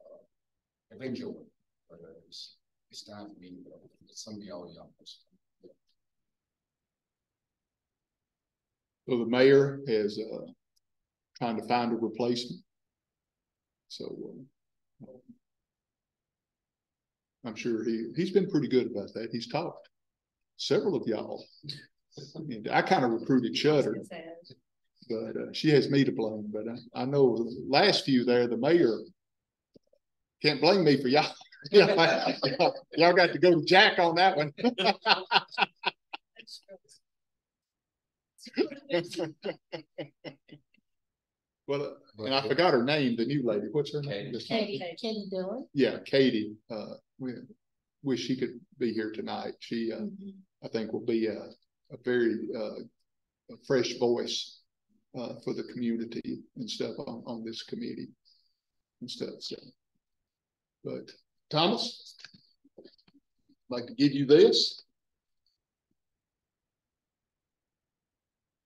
C: Uh, I've enjoyed, it, but uh, it's, it's time for me to go. Some of y'all young.
A: So the mayor is, uh, trying to find a replacement. So, uh, I'm sure he, he's been pretty good about that. He's talked several of y'all. And I kind of recruited Shutter, but, uh, she has me to blame, but I, I know the last few there, the mayor can't blame me for y'all. Y'all got to go to Jack on that one. Well, uh, and I forgot her name, the new lady. What's her name? Just-
D: Katie, Katie Dillon.
A: Yeah, Katie, uh, we wish she could be here tonight. She, uh, I think will be a, a very, uh, a fresh voice, uh, for the community and stuff on, on this committee and stuff, so. But Thomas, I'd like to give you this.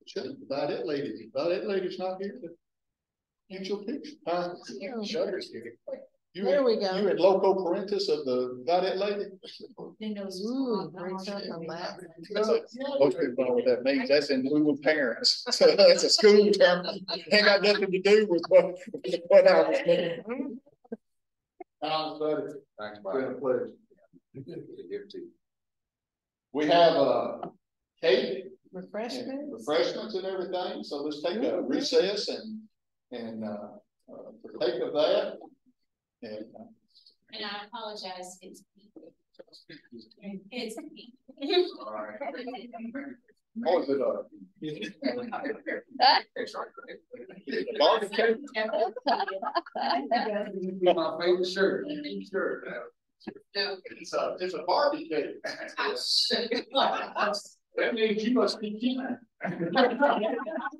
A: Shut about it, lady. About it, lady's not here to get your picture. Huh? Shutter's here. You
D: There
A: had-
D: we go.
A: You had loco parentis of the Vidette lady?
D: Ooh, great stuff on that.
A: Most people know what that means. That's in lieu of parents. So that's a school term. Ain't got nothing to do with what, what I was doing. Tom's buddy.
C: Thanks,
A: Been a
C: Bob.
A: pleasure.
C: Here.
A: We have, uh, cake and
D: Refreshments.
A: refreshments and everything, so let's take a recess and, and, uh, uh, partake of that. And, uh,
B: And I apologize, it's. It's.
A: all right. Oh, is it, uh, cake?
C: My favorite shirt, shirt.
A: It's a, it's a Barbie cake. That means you must be keen.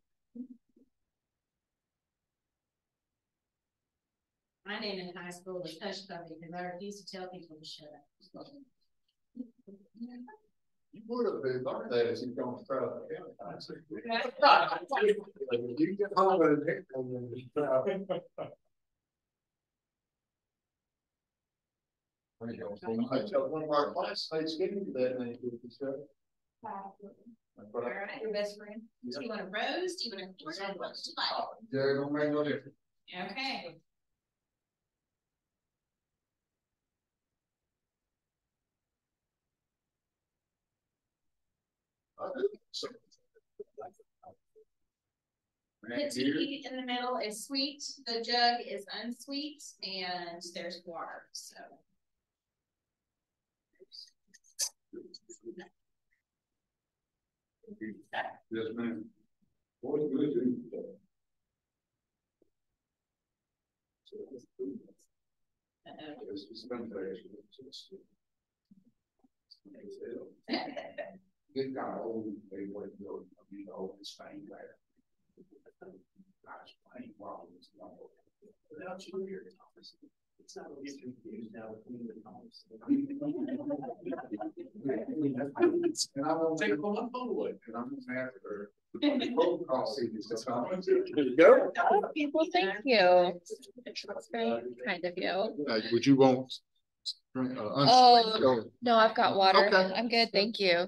B: My name in high school was Hush Puppy because I refused to tell people to shut up.
A: You would have been learned that as you go through the
C: You get home with it. and then you try.
A: I tell one of our classmates, give me that name, Shudder.
B: All right, your best friend. Do you want a rose? Do you want a flower? What would you like?
C: Yeah, it don't make no difference.
B: Okay.
A: I do. So-
B: The tea in the middle is sweet, the jug is unsweet, and there's water, so.
C: Yes, ma'am. What do you do? It's, it's been very. It got old, they wouldn't go, I mean, old, it's fine there. Nice, plain problems, you know.
E: Without you here, it's not gonna confused now between the comments.
C: And I won't
E: Take one phone away.
C: And I'm just after. Roll call season, so I'm-
A: There you go.
G: Well, thank you. That's very kind of you.
A: Uh, would you want? drink, uh,
G: Oh. No, I've got water.
A: Okay.
G: I'm good, thank you.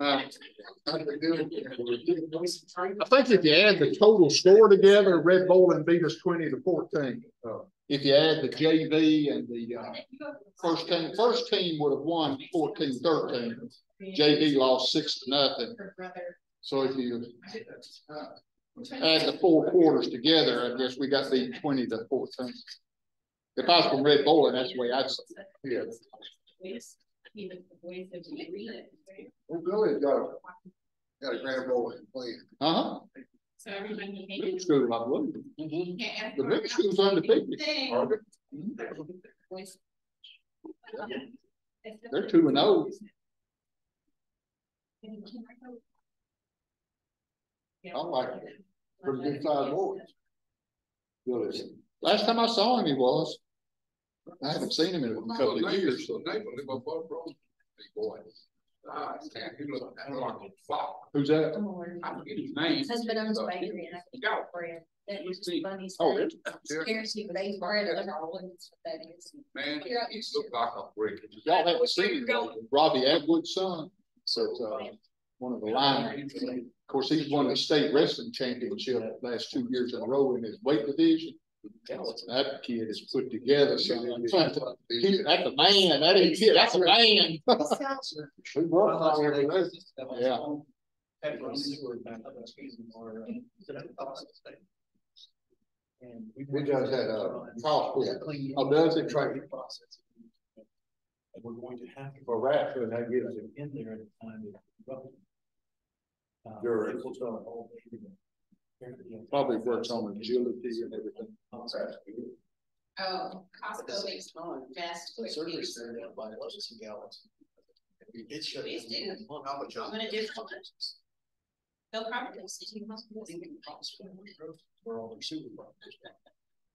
A: Uh, I think if you add the total score together, Red Bull beat us twenty to fourteen. If you add the JV and the, uh, first team, first team would have won 14-13. JV lost six to nothing. So if you add the four quarters together, I guess we got beat twenty to fourteen. If I was from Red Bull, that's the way I'd say, it. yeah.
B: Voice, even the voice of the arena.
C: Well, Billy's got a, got a grand role in playing.
A: Uh-huh.
B: So everybody.
A: Middle school, I believe.
B: Can't
A: The middle school's undefeated.
C: Are
B: Voice.
A: They're two and oh. I like it. Pretty good sized boys. Last time I saw him, he was. I haven't seen him in a couple of years. so.
C: Ah, man, he looked, like a flop.
A: Who's that?
C: I forget his name.
B: Husband owns a bakery and I think
C: Go.
B: bread. That was just funny.
A: Oh,
B: stuff.
A: yeah.
B: Scares you, but they bread. I don't know what that is.
C: Man, he looked like a brick.
A: Y'all haven't seen. Robbie Atwood's son. So, uh, one of the linemen. Of course, he's won the state wrestling championship last two years in a row in his weight division. That kid is put together, so I'm trying to, he, that's a man, that ain't kid, that's a man. We work on. Yeah.
E: And
A: We just had a crosswalk. Oh, does it?
E: Training process. And we're going to have to.
A: For rap, and that gives
E: it in there at the time. of- Uh,
A: Sure.
E: It will start all day.
A: Probably works on agility and everything.
B: Oh, Costco makes
E: Surgery
B: fix.
E: center down by Washington Gallons. It down. How much?
B: I'm gonna do. They'll probably see you.
E: Where all sewer.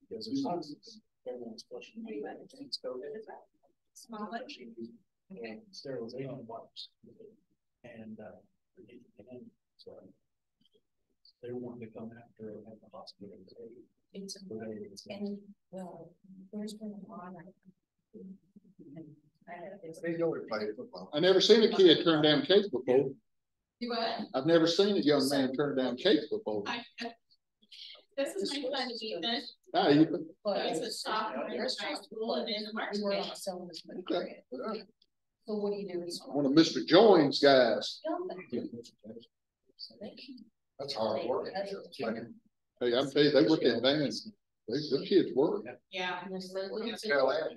E: Because there's not, everyone's flushing. It's
B: Small
E: And sterilization wipes. And, uh. and so They want to come after and have the hospital.
B: It's, and, well, there's been a lot of.
C: They know he played football.
A: I never seen a kid turn down cake before.
B: You what?
A: I've never seen a young man turn down cake before.
B: I- This is my son, Ethan.
A: Not even.
B: He's a sophomore in high school and in the March. grade.
A: Okay.
B: So what do you do?
A: One of Mr. Joines' guys.
C: That's hard work.
A: Hey, I'm telling you, they work in vans. They, the kids work.
B: Yeah.
C: Tell that,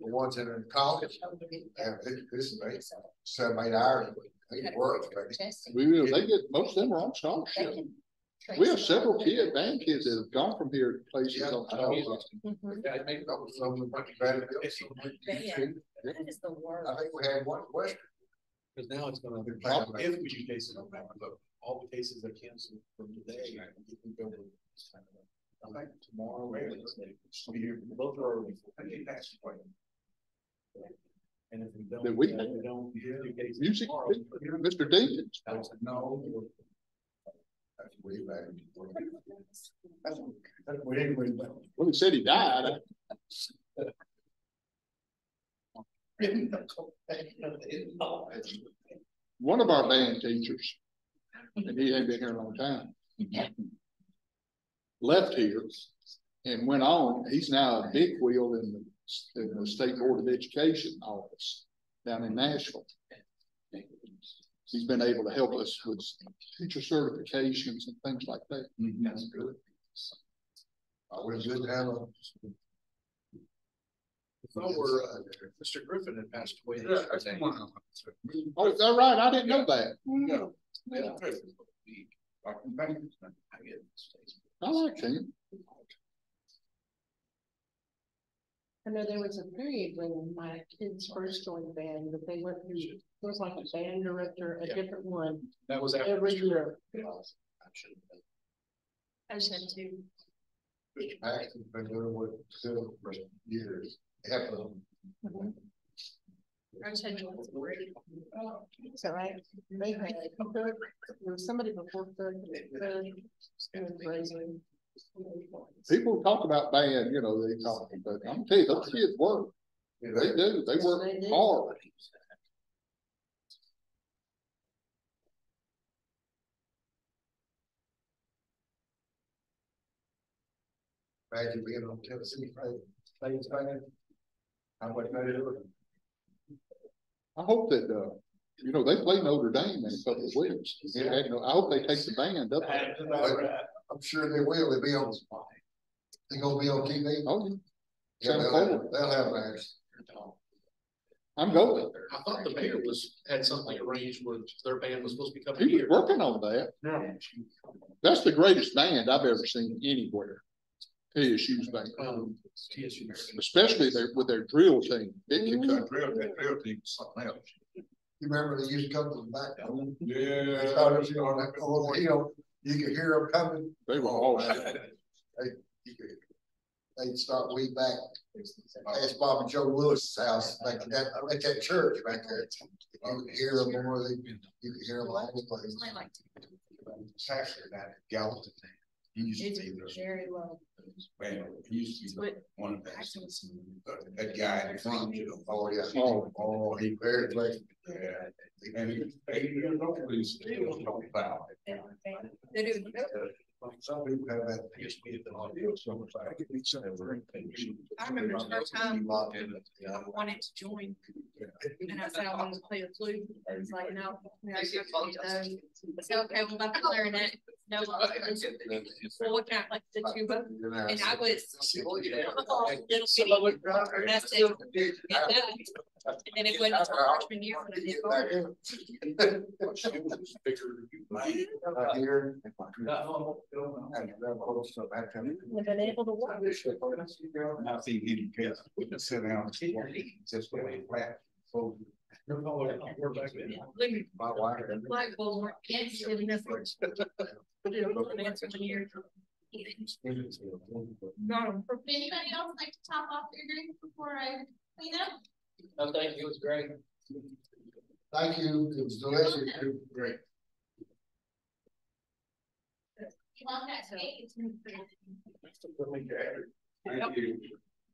C: the ones that are in college, this, this, they, seven, eight hours, they work, they
A: We will, they get, most of them are on scholarship. We have several kids, band kids that have gone from here to places on scholarship.
C: Yeah, I think that was some of the bad bills.
B: That is the worst.
C: I think we had one question.
E: Because now it's gonna,
C: They're playing
E: if we do cases on that, look, all the cases that canceled from today, you can go to this time. I think tomorrow, Wednesday, we'll be here, both are early.
C: I think that's the point.
E: And if we don't.
A: Then we-
E: if we don't do cases
A: Music,
E: tomorrow,
A: Mr. Deacon.
E: I was like, no.
C: That's way back. That's, that's way, way back.
A: Well, he said he died. One of our band teachers, and he ain't been here a long time. Left here and went on. He's now a big wheel in the, in the State Board of Education office down in Nashville. He's been able to help us with teacher certifications and things like that.
C: That's good. I was good to have a.
E: We're, uh, Mr. Griffin had passed away.
C: Yeah, that's
E: yesterday.
C: one of them.
A: Oh, is that right? I didn't know that.
C: No.
A: Yeah.
C: I can thank you.
A: I like him.
D: I know there was a period when my kids first joined the band, but they went through, there was like a band director, a
E: Yeah.
D: different one
E: That was after.
D: every year.
B: I just had two.
C: Mr. Paxton's been doing what, still for years. Half of them. Mm-hmm.
B: I just had one.
D: So I, they had, there was somebody before third, third, raising.
A: People talk about band, you know, they talk, but I'm telling you, those kids work. They do, they work
D: They do.
A: hard.
C: Imagine being on Tennessee, right? Things like that. How much better it would.
A: I hope that, uh, you know, they play Notre Dame in a couple of weeks. It had no- I hope they take the band up.
C: I'm sure they will, they'll be on. spot. They gonna be on TV?
A: Oh, yeah.
C: Yeah, they'll have, they'll have theirs.
A: I'm going.
E: I thought the mayor was, had something arranged where their band was supposed to be coming
A: He was
E: here.
A: working on that. That's the greatest band I've ever seen anywhere. TSU's band,
E: Um, TSU.
A: especially their, with their drill team. It kicks
C: That drill, that drill team, is something else. You remember they used to come from back? home?
A: Yeah.
C: They started, you know, on that old hill, you could hear them coming.
A: They were all,
C: You could- They'd start way back, that's Bob and Joe Lewis' house, back at that, at that church back there. You could hear them more, they, you could hear them all the place. Actually, that Gallatin. He used
B: It's
C: to be there.
B: very low.
C: Man, he used to be
B: But
C: one of
B: actually, it's-
C: that guy in front, you know. Oh, yeah. Oh, oh, he very like, yeah. And he, eighty years old, he's still talking about.
B: They do.
C: Some people have that. Used to be at the audio, so it's like.
B: I remember the first time I wanted to join, and I said I wanted to play the flute, and it's like, no. we already got to do those. I said, okay, well, I'm clarinet, no. Well, what kind, like the tuba, and I was. Little bitty, and I said, "Get it wasn't until freshman year when I did art.
C: Here. And grab a hold of stuff, I have to-
B: I've been able to work.
C: I see he can sit down. Just really flat. So, My wife.
B: Black Bull weren't kids, they never. Put it on the answer when you're. Got 'em.
H: Anybody else like to top off their drink before I clean up?
F: No, thank you, it was great.
C: Thank you, it was delicious, great.
H: You want that cake?
C: Thank you.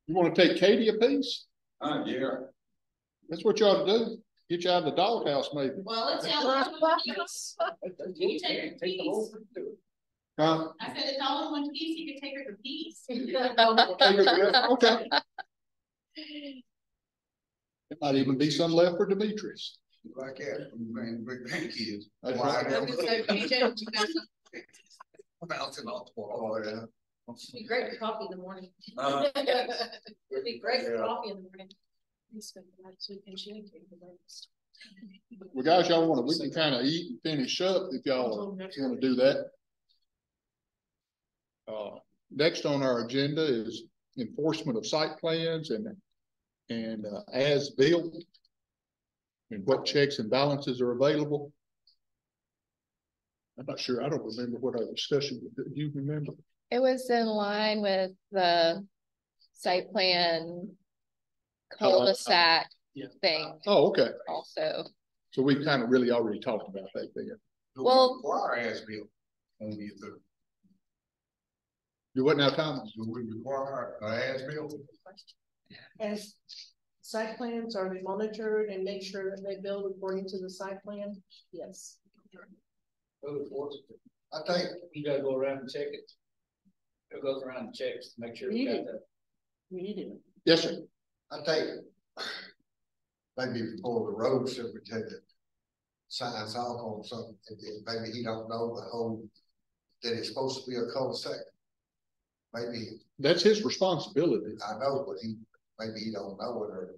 A: you wanna take Katie a piece?
C: Uh, yeah.
A: That's what you ought to do. Get you out of the doghouse maybe.
H: Well, it's all You take your piece.
A: Huh?
H: I said it's all in one piece, you can take her to piece.
A: Okay. It might even be some left for Demetrius.
C: Like that, man, big grandkids.
A: That's
C: Why,
A: right.
B: I was gonna say, PJ, you guys
C: Bouncing off the.
B: Be great for coffee in the morning.
C: Uh,
B: It'd be great for coffee in the morning. We spent the night so we can chili cake for breakfast.
A: Well, guys, y'all wanna, we can kind of eat and finish up if y'all wanna do that. Uh, next on our agenda is enforcement of site plans and, and uh, as built. And what checks and balances are available. I'm not sure, I don't remember what our discussion, was. do you remember?
G: It was in line with the site plan
A: Oh,
G: cul-de-sac
E: Yeah.
G: thing
A: Oh, okay,
G: also.
A: so we kind of really already talked about that thing.
G: Well-
C: Require as built. when we get the,
A: Do what now, Thomas?
C: do we require, uh, as built?
D: As site plans, are they monitored and make sure that they build according to the site plan? Yes.
F: Who enforces?
C: I think,
F: You gotta go around and check it. Who goes around and checks to make sure we got that?
D: We do.
A: Yes, sir.
C: I think maybe before the road superintendent signs off on something, and then maybe he don't know the whole, that it's supposed to be a cul-de-sac. Maybe,
A: That's his responsibility.
C: I know, but he, maybe he don't know it or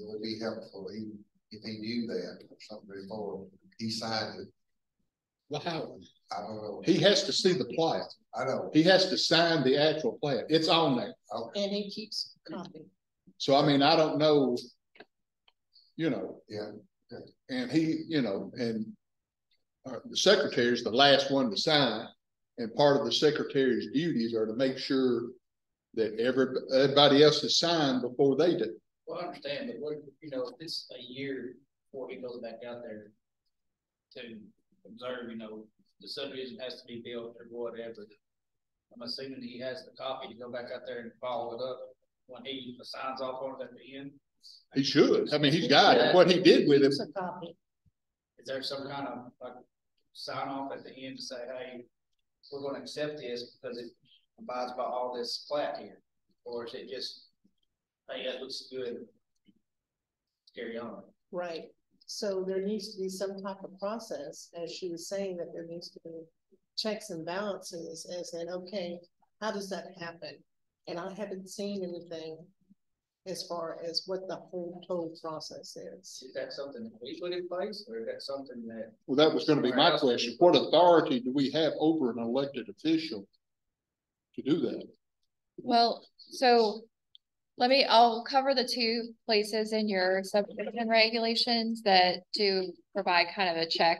C: it would be helpful he, if he knew that or something before he signed it.
A: Well, how?
C: I don't know.
A: He has to see the plat.
C: I know.
A: He has to sign the actual plat. It's on there.
C: Okay,
D: And he keeps copy.
A: So I mean, I don't know. You know,
C: yeah,
A: and he, you know, and. Uh, the secretary is the last one to sign, and part of the secretary's duties are to make sure. That every, everybody else has signed before they do.
F: Well, I understand, but what, you know, if it's a year before he goes back out there to observe, you know, the subdivision has to be built or whatever. I'm assuming he has the copy to go back out there and follow it up when he signs off on it at the end.
A: He should. I mean, he's got it. What he did with it,
D: Keeps a copy.
F: Is there some kind of like sign off at the end to say, hey, we're gonna accept this because it abides by all this plat here? Or is it just, hey, that looks good? Carry on.
D: Right, so there needs to be some type of process, as she was saying, that there needs to be checks and balances, as in, okay, how does that happen? And I haven't seen anything as far as what the whole total process is.
F: Is that something that we put in place or is that something that?
A: well, that was gonna be my question. What authority do we have over an elected official? To do that?
G: Well, so let me, I'll cover the two places in your subdivision regulations that do provide kind of a check.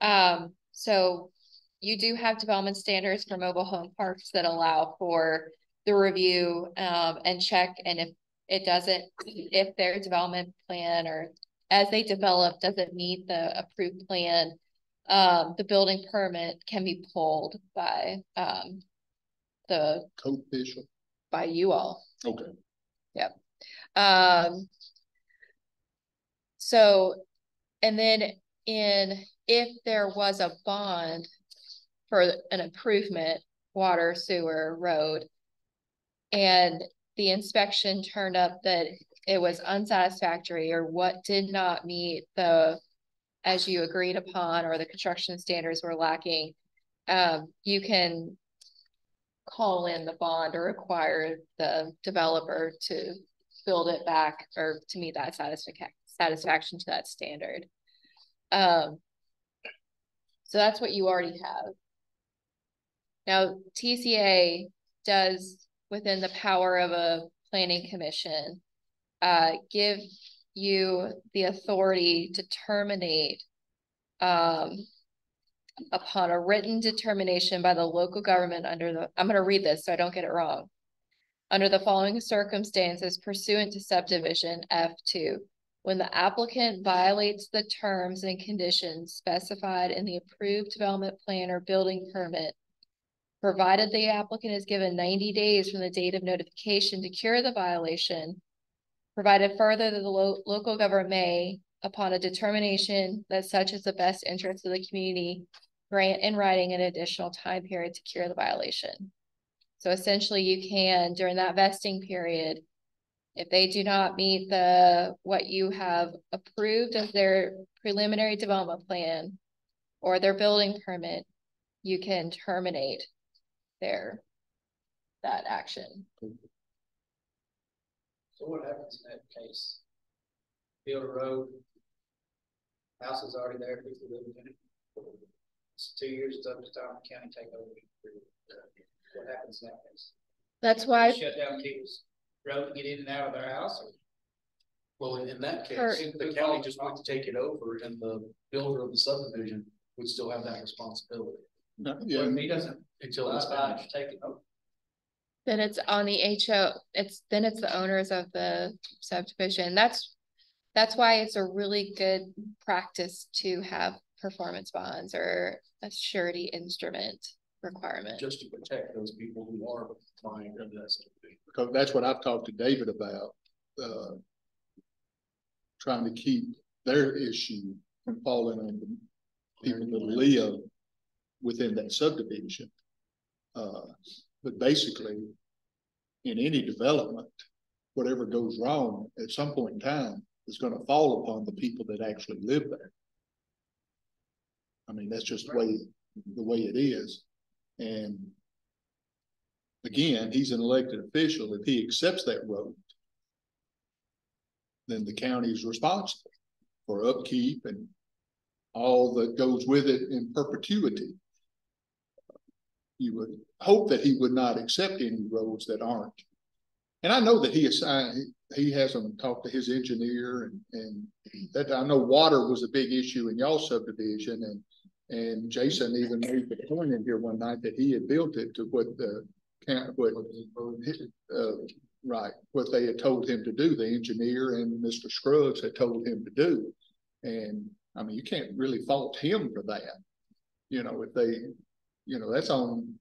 G: Um, so you do have development standards for mobile home parks that allow for the review um, and check. And if it doesn't, if their development plan or as they develop doesn't meet the approved plan, um, the building permit can be pulled by um, the
A: Code official?
G: by you all.
A: Okay.
G: Um. So, and then in, if there was a bond for an improvement, water, sewer, road. And the inspection turned up that it was unsatisfactory or what did not meet the. As you agreed upon, or the construction standards were lacking, um, you can. Call in the bond or require the developer to build it back or to meet that satisfaction satisfaction to that standard. Um. So that's what you already have. Now, TCA does, within the power of a planning commission, uh, give you the authority to terminate um, upon a written determination by the local government under the, I'm gonna read this so I don't get it wrong. Under the following circumstances pursuant to subdivision F two, when the applicant violates the terms and conditions specified in the approved development plan or building permit, provided the applicant is given ninety days from the date of notification to cure the violation, provided further that the lo- local government may, upon a determination that such is the best interest of the community, grant in writing an additional time period to cure the violation. So essentially you can, during that vesting period, if they do not meet the, what you have approved as their preliminary development plan or their building permit, you can terminate their, that action.
F: So what happens in that case? Build a road. House is already there, people living in it. It's two years, it's up to town county take over. What happens in that?
G: That's why,
F: Shut down people's road to get in and out of their house or?
E: Well, in, in that
G: For-
E: case, the county just went to take it over and the builder of the subdivision would still have that responsibility
A: Yeah,
F: Well, if he doesn't,
E: until it's
F: abide by
E: finished.
F: take it over.
G: then it's on the HO, it's, then it's the owners of the subdivision. That's, that's why it's a really good practice to have performance bonds or a surety instrument requirement.
E: Just to protect those people who are buying into that subdivision.
A: because that's what I've talked to David about, uh. Trying to keep their issue from falling on the people that live within that subdivision. Uh, but basically, in any development, whatever goes wrong at some point in time is gonna fall upon the people that actually live there. I mean, that's just the way, the way it is, and again, he's an elected official. If he accepts that road, then the county is responsible for upkeep and all that goes with it in perpetuity. You would hope that he would not accept any roads that aren't. And I know that he assigned, he has them talk to his engineer and, and that, I know water was a big issue in y'all subdivision and and Jason even made the point in here one night that he had built it to what the what, uh, right, what they had told him to do, the engineer and Mr. Scruggs had told him to do. And, I mean, you can't really fault him for that. You know, if they, you know, that's on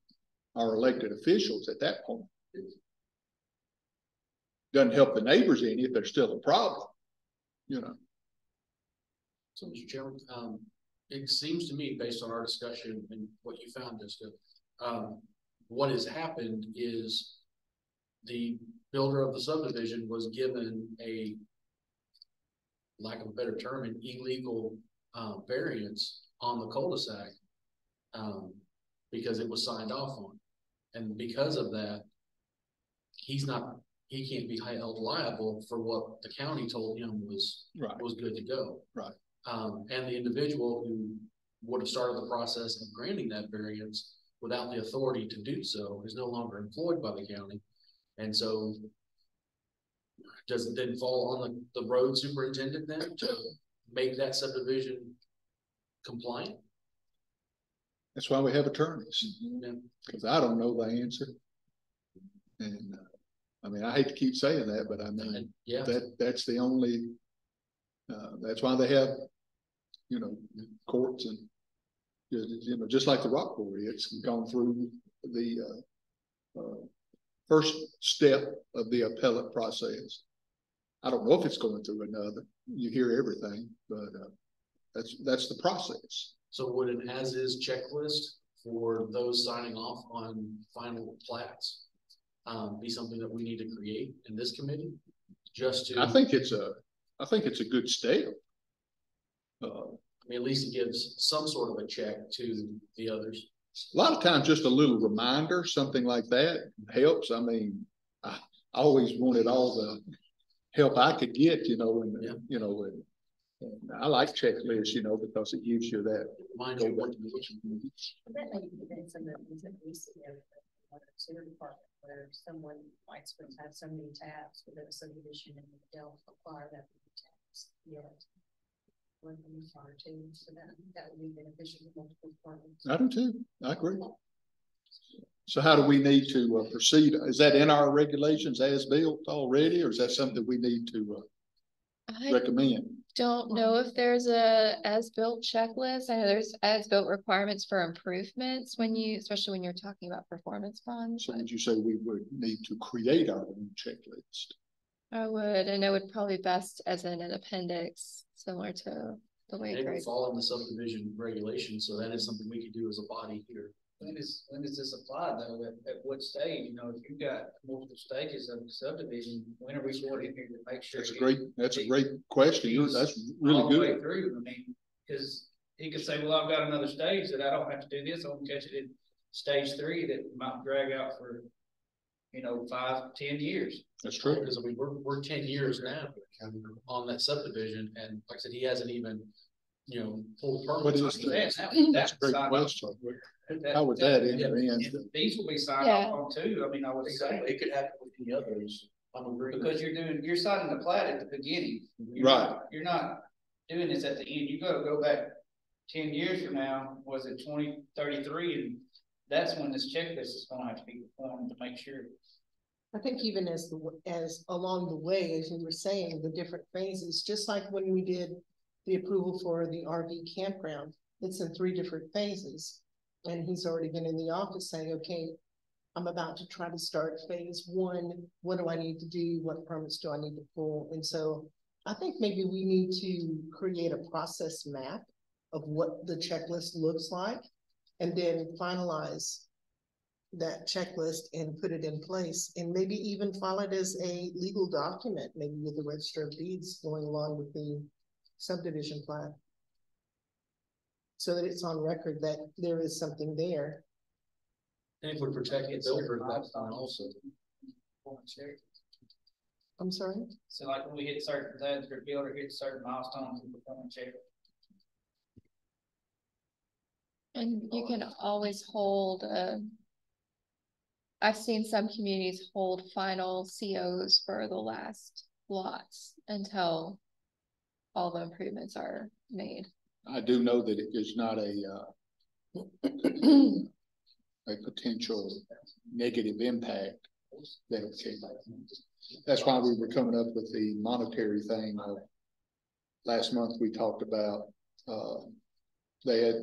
A: our elected officials at that point. Doesn't help the neighbors any if there's still a problem, you know.
E: So, Mr. Chairman, um, it seems to me, based on our discussion and what you found, Jessica, um, what has happened is the builder of the subdivision was given a lack of a better term, an illegal, uh, variance on the cul-de-sac, um, because it was signed off on. And because of that, he's not, he can't be held liable for what the county told him was
A: Right.
E: was good to go.
A: Right.
E: Um, and the individual who would have started the process of granting that variance without the authority to do so is no longer employed by the county. And so does it then fall on the, the road superintendent then to make that subdivision compliant?
A: That's why we have attorneys,
E: Yeah.
A: because I don't know the answer. And, uh, I mean, I hate to keep saying that, but I mean,
E: yeah,
A: that, that's the only, uh, that's why they have, you know, courts and, you know, just like the rock quarry, it's gone through the, uh, uh, first step of the appellate process. I don't know if it's going through another, you hear everything, but, uh, that's, that's the process.
E: so would an as-is checklist for those signing off on final plats um, be something that we need to create in this committee? Just to,
A: I
E: I
A: think it's a, I think it's a good step. Uh,
E: mean, at least it gives some sort of a check to the others.
A: A lot of times, just a little reminder, something like that helps. I mean, I I always wanted all the help I could get, you know, and,
E: Yeah.
A: you know, and, and I like checklists, you know, because it gives you that.
E: Mind
A: go
E: you, what,
A: back.
B: That may be then some of the things that we see there, the sewer department, where someone might supposed to have so many tabs within a subdivision and they don't require that many tabs yet. One from the fire too, so that, that would be beneficial to multiple departments.
A: I do too. I agree. So how do we need to uh, proceed? Is that in our regulations as built already, or is that something we need to uh,
G: I
A: recommend?
G: don't know if there's a as-built checklist. I know there's as-built requirements for improvements when you, especially when you're talking about performance bonds.
A: So would you say we would need to create our own checklist?
G: I would, and it would probably best as in an appendix, similar to the way
E: it would
G: Greg.
E: fall in the subdivision regulation, so that is something we could do as a body here.
F: When is, when does this apply though? At, at what stage? You know, if you've got multiple stages of the subdivision, when are we going in here to make sure?
A: That's a great, that's a great question. You're, that's really
F: all the way
A: good.
F: Through, I mean, cause he could say, well, I've got another stage that I don't have to do this, I'll catch it in stage three that might drag out for. You know, five, ten years.
A: That's true.
E: Because I mean, we're, we're ten years now on that subdivision, and like I said, he hasn't even, you know, pulled
A: What
E: permits.
A: is
E: on
A: that?
E: it.
F: That-
A: That's a great question.
F: That-
A: How would that
F: yeah,
A: enter in?
F: and These will be signed
G: Yeah.
F: off on too, I mean, I would say,
E: It could happen with the others. I'm agreeing.
F: because you're doing, you're signing the plat at the beginning. You're
A: Right.
F: not- You're not doing this at the end, you gotta go back ten years from now, was it twenty thirty-three, and that's when this checklist is gonna have to be performed to make sure.
D: I think even as the, as along the way, as you were saying, the different phases, just like when we did the approval for the RV campground, it's in three different phases. And he's already been in the office saying, okay, I'm about to try to start phase one. What do I need to do? What permits do I need to pull? And so I think maybe we need to create a process map of what the checklist looks like and then finalize that checklist and put it in place and maybe even file it as a legal document, maybe with the register of deeds going along with the subdivision plan. So that it's on record that there is something there.
E: And if we protect the builder, that's fine also.
D: I'm sorry?
F: So like when we hit certain, that the builder hits certain milestones, we become a check.
G: And you can always hold, uh. I've seen some communities hold final COs for the last lots until. All the improvements are made.
A: I do know that it is not a, uh, a potential negative impact that. That's why we were coming up with the monetary thing of, last month we talked about, uh, they had,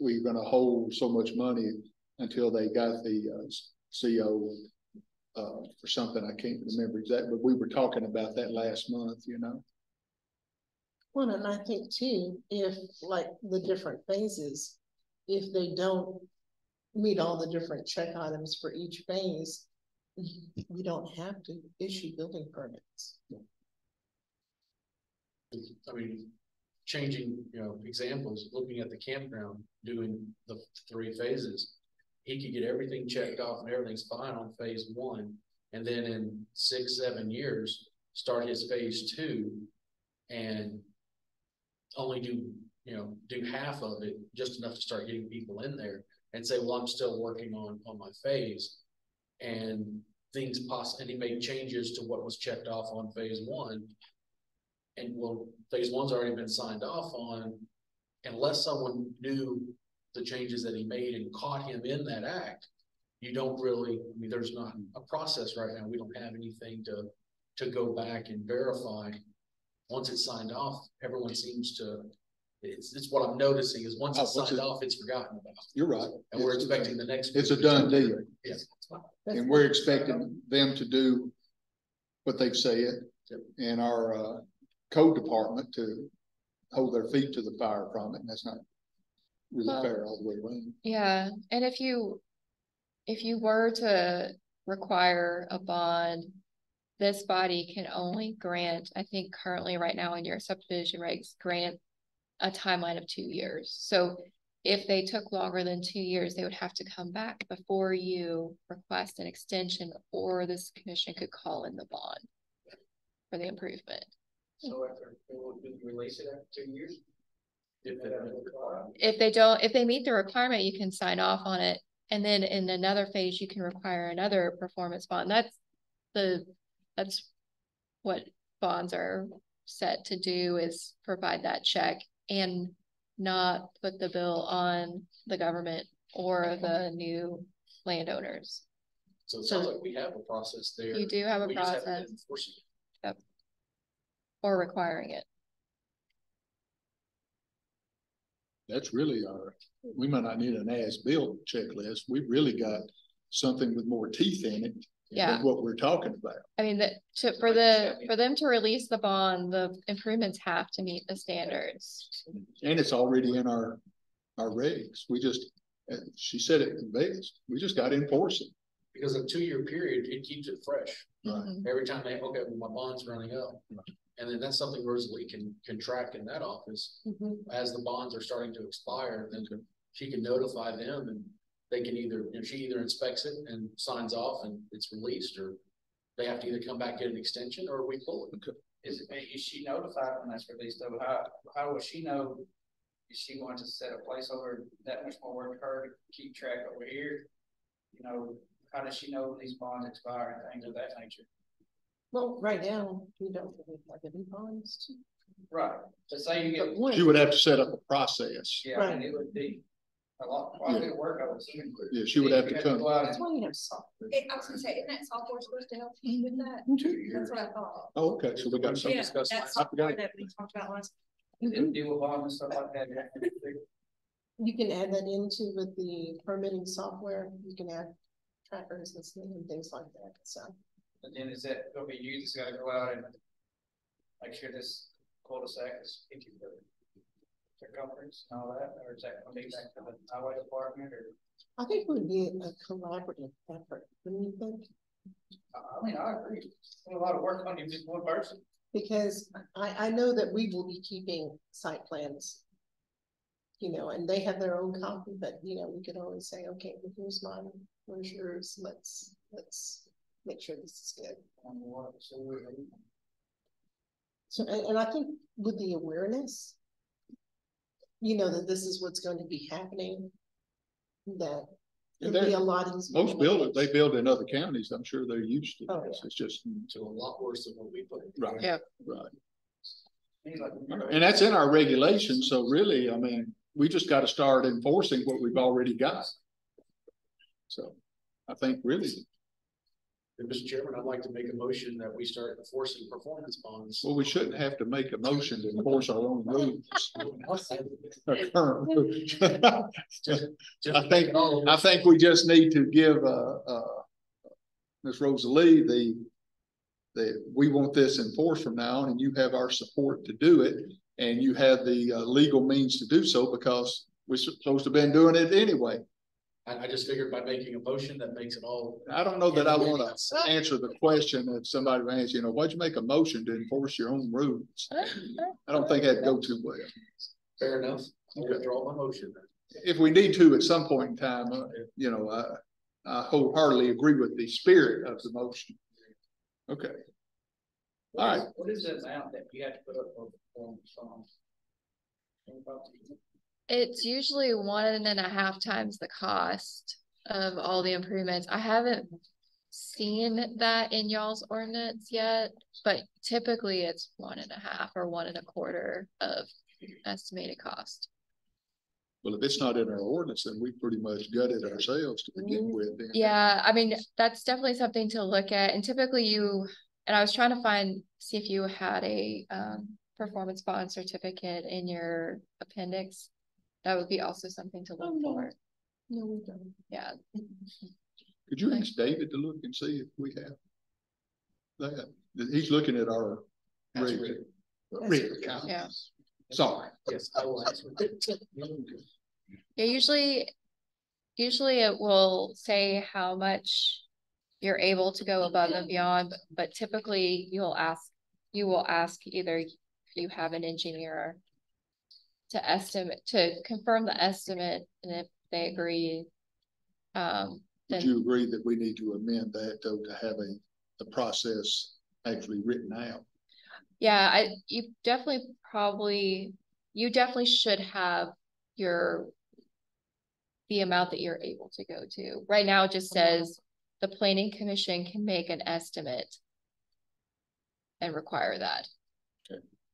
A: we were gonna hold so much money until they got the, uh, CO uh, for something, I can't remember exactly, but we were talking about that last month, you know?
D: Well, and I think too, if like the different phases, if they don't meet all the different check items for each phase, we don't have to issue building permits.
E: I mean, changing, you know, examples, looking at the campground, doing the three phases. He could get everything checked off and everything's fine on phase one, and then in six, seven years, start his phase two. And only do, you know, do half of it, just enough to start getting people in there and say, well, I'm still working on, on my phase. And things poss, and he made changes to what was checked off on phase one. And well, phase one's already been signed off on, unless someone knew the changes that he made and caught him in that act. You don't really, I mean, there's not a process right now. We don't have anything to, to go back and verify. Once it's signed off, everyone seems to, it's, it's what I'm noticing is once it's
A: Oh, once
E: signed
A: it-
E: off, it's forgotten about.
A: You're right.
E: And we're expecting the next.
A: It's a done deal.
E: Yes.
A: And we're expecting them to do what they've said and our uh code department to hold their feet to the fire from it. And that's not really
G: Well-
A: fair all the way around.
G: Yeah, and if you, if you were to require a bond, this body can only grant, I think currently right now in your subdivision regs, grant a timeline of two years. So if they took longer than two years, they would have to come back before you request an extension or this commission could call in the bond for the improvement.
F: So after, we'll do you release it after two years?
E: If they-
G: don't, if they meet the requirement, you can sign off on it. And then in another phase, you can require another performance bond. That's the, that's what bonds are set to do is provide that check and not put the bill on the government or the new landowners.
E: So it sounds like we have a process there.
G: You do have a
E: We just haven't been
G: process
E: it.
G: or requiring it.
A: That's really our, we might not need an as-built checklist. We've really got something with more teeth in it.
G: Yeah.
A: Than what we're talking about.
G: I mean, that, to, for the, for them to release the bond, the improvements have to meet the standards.
A: And it's already in our, our regs. We just, uh, she said it best. We just got to enforce it.
E: Because a two-year period, it keeps it fresh.
A: Right.
G: Mhm.
E: Every time they, okay, well, my bond's running up. And then that's something Rosalie can, can track in that office. As the bonds are starting to expire, then she can notify them and they can either, you know, she either inspects it and signs off and it's released, or they have to either come back, get an extension, or we pull it.
F: Is, is she notified when that's released, though, how, how will she know? Is she going to set a placeholder that much more work for her to keep track over here? You know, how does she know when these bonds expire and things of that nature?
D: Well, right now, we don't really have any bonds.
F: Right, so say you get,
D: when-
A: She would have to set up a process.
F: yeah, and it would be a lot, quite a bit of work, I would assume.
A: Yeah, she would have to come.
D: That's why you have software.
B: It- I was gonna say, isn't that software supposed to help you with that?
A: Two years.
B: That's what I thought.
A: Oh, okay, so we got something.
B: Yeah,
E: discuss
B: that's
A: I forgot.
B: software that we talked about last.
F: They'll deal with bonds and stuff like that.
D: You can add that into with the permitting software, you can add trackers and and things like that, so.
F: And then is that gonna be you that's gotta go out and make sure this cul-de-sac is fifty foot circumference and all that, or is that gonna be back to the highway department or?
D: I think it would be a collaborative effort, wouldn't you think?
F: I, mean, I agree, a lot of work on you, just one person.
D: Because I, I know that we will be keeping site plans. You know, and they have their own copy, but you know, we could always say, okay, well, here's mine, where's yours, let's, let's make sure this is good.
F: on the water, so
D: and, and I think with the awareness. You know, that this is what's going to be happening. That
A: And
D: it'll be a lot easier.
A: Most builders, they build in other counties. I'm sure they're used to
D: Oh,
A: this. It's just,
E: So a lot worse than what we put. in.
A: right,
G: Yeah.
A: right. And that's in our regulations, so really, I mean, we just gotta start enforcing what we've already got. So, I think really,
E: Mr. Chairman, I'd like to make a motion that we start enforcing performance bonds.
A: well, we shouldn't have to make a motion to enforce our own rules. Our current rules.
E: Just- just
A: I think,
E: make all of
A: I think we just need to give, uh, uh, Ms. Rosalie, the, the, we want this enforced from now on, and you have our support to do it. And you have the, uh, legal means to do so because we're supposed to have been doing it anyway.
E: I, I just figured by making a motion that makes it all.
A: I don't know that I wanna answer the question if somebody asks, you know, why'd you make a motion to enforce your own rules? I don't think that'd go too well.
E: Fair enough. I'll
A: Okay.
E: withdraw my motion then.
A: If we need to at some point in time, uh, you know, I, I wholeheartedly agree with the spirit of the motion. Okay,
F: What
A: All
F: is-
A: right.
F: What is the amount that you have to put up for performance bonds?
G: It's usually one and a half times the cost of all the improvements. I haven't seen that in y'all's ordinance yet, but typically it's one and a half or one and a quarter of estimated cost.
A: well, if it's not in our ordinance, then we pretty much gutted ourselves to begin with. then.
G: Yeah, I mean, that's definitely something to look at. And typically you, and I was trying to find, see if you had a um performance bond certificate in your appendix. That would be also something to
D: Oh,
G: look
D: no.
G: for.
D: No, we don't.
G: Yeah,
A: Could you ask David to look and see if we have that? He's looking at our.
E: That's
A: reg-
E: Rick.
A: Uh, account.
G: Yeah.
A: Sorry.
E: Yes, I will ask.
G: yeah, usually, usually it will say how much you're able to go above and beyond, but typically you'll ask, you will ask either you have an engineer to estimate, to confirm the estimate, and if they agree, um,
A: Would you agree that we need to amend that though to have a, the process actually written out?
G: Yeah, I, you definitely probably, you definitely should have your. The amount that you're able to go to. Right now, it just says the planning commission can make an estimate. And require that.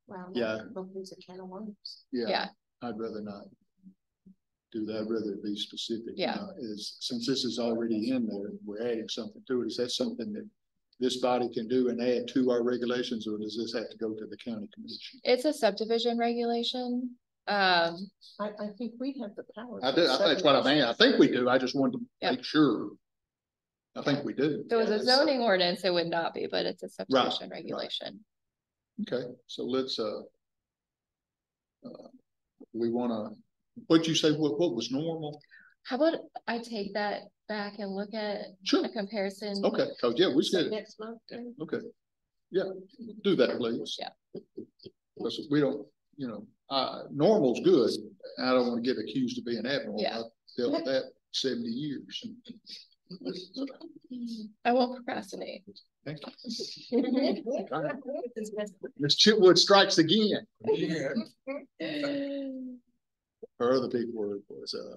D: Wow.
A: Yeah.
D: Opens a can of worms.
G: Yeah.
A: I'd rather not do that, I'd rather be specific.
G: Yeah.
A: Uh, Is, since this is already in there, we're adding something to it, is that something that this body can do and add to our regulations, or does this have to go to the county commission?
G: It's a subdivision regulation. Um,
D: I, I think we have the power.
A: I do, I- that's what I mean, I think we do, I just wanted to
G: Yeah.
A: make sure. I think we do.
G: if it was a zoning ordinance, it would not be, but it's a subdivision
A: right.
G: regulation.
A: Okay, so let's, uh. uh, We wanna, what'd you say, what, what was normal?
G: How about I take that back and look at
A: Sure,
G: a comparison?
A: okay, oh, yeah, we
D: So
A: said,
D: Next month. then?
A: okay. Yeah, do that, please.
G: Yeah.
A: Because we don't, you know, uh, normal's good, I don't wanna get accused of being abnormal.
G: Yeah.
A: I've Dealt with that seventy years.
G: I won't procrastinate.
A: Thank. Miss Chitwood strikes again. Her other big word was, uh,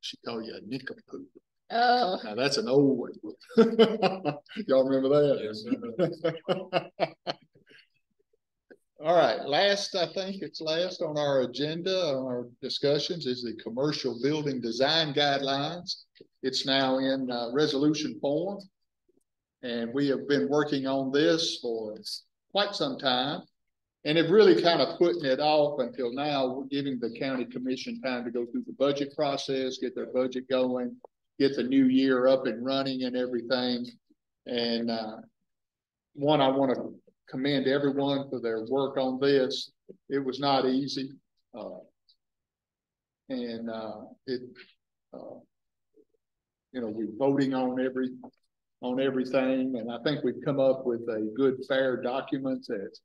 A: she called you a nincompoop.
G: Oh,
A: Now, that's an old one. Y'all remember that? All right, last, I think it's last on our agenda, on our discussions is the commercial building design guidelines. It's now in, uh, resolution form. And we have been working on this for quite some time. and it really kind of putting it off until now, we're giving the county commission time to go through the budget process, get their budget going, get the new year up and running and everything. And, uh, one, I want to commend everyone for their work on this. It was not easy. Uh, and, uh, it, uh, you know, we're voting on every, on everything, and I think we've come up with a good, fair document that,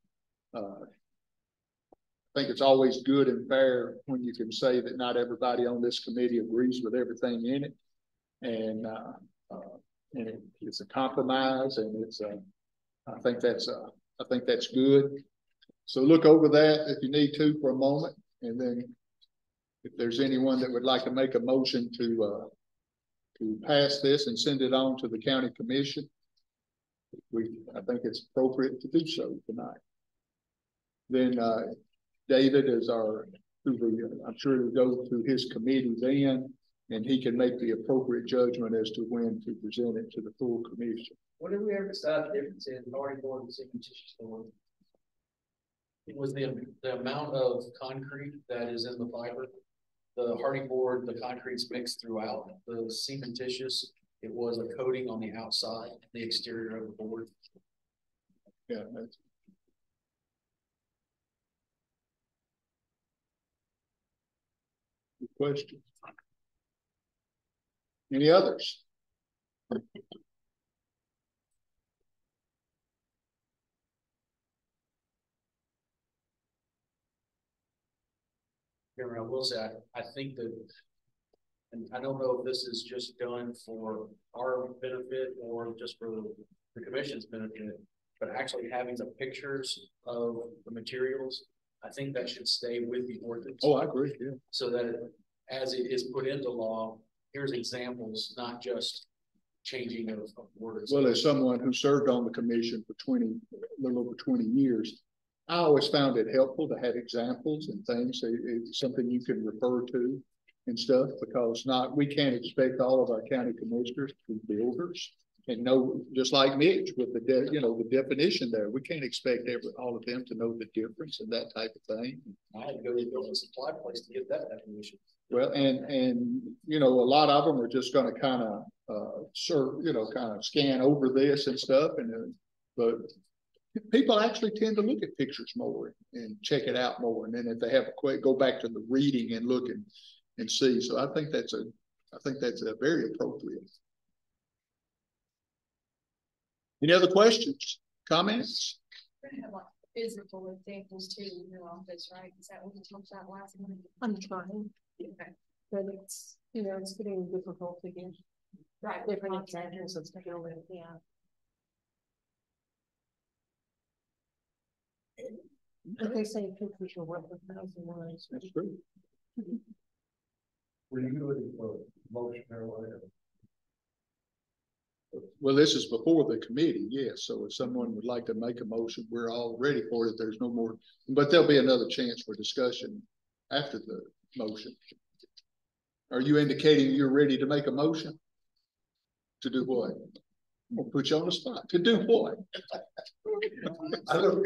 A: uh, I think it's always good and fair when you can say that not everybody on this committee agrees with everything in it. And, uh, uh, and it, it's a compromise and it's a, I think that's, uh, I think that's good. So look over that if you need to for a moment, and then if there's anyone that would like to make a motion to, uh, to pass this and send it on to the county commission, we, I think it's appropriate to do so tonight. Then, uh, David is our, I'm sure it'll go through his committee then, and he can make the appropriate judgment as to when to present it to the full commission.
E: What did we ever decide the difference in hardy board and cementitious board? It was the, the amount of concrete that is in the fiber. The hardy board, the concrete's mixed throughout, the cementitious, it was a coating on the outside, the exterior of the board.
A: Yeah, that's. Good question. Any others?
E: Here, I will say, I, I think that. And I don't know if this is just done for our benefit or just for the commission's benefit. But actually having the pictures of the materials, I think that should stay with the ordinance.
A: Oh, I agree, yeah.
E: So that as it is put into law, here's examples, not just changing of, of words.
A: Well, as someone who served on the commission for twenty, a little over twenty years, I always found it helpful to have examples and things, it's something you can refer to and stuff, because not, we can't expect all of our county commissioners to be builders. And know, just like Mitch with the, de- you know, the definition there, we can't expect every, all of them to know the difference and that type of thing.
E: I had to go to the building supply place to get that definition.
A: Well, and, and, you know, a lot of them are just gonna kind of, uh, serve, you know, kind of scan over this and stuff and, uh, but people actually tend to look at pictures more and check it out more. And then if they have a quick, go back to the reading and look and, and see. So I think that's a, I think that's a very appropriate. Any other questions, comments?
B: Physical examples too in your office, right? Is that what we talked about last month?
D: I'm trying,
B: Okay.
D: but it's, you know, it's getting difficult to get
B: Right.
D: different examples of stuff, yeah. But they say pictures are worth a thousand words.
A: That's true.
C: Were you doing for motion or whatever?
A: Well, this is before the committee, yes. So if someone would like to make a motion, we're all ready for it. There's no more, but there'll be another chance for discussion after the motion. Are you indicating you're ready to make a motion? To do what? We'll put you on the spot. To do what?
C: I don't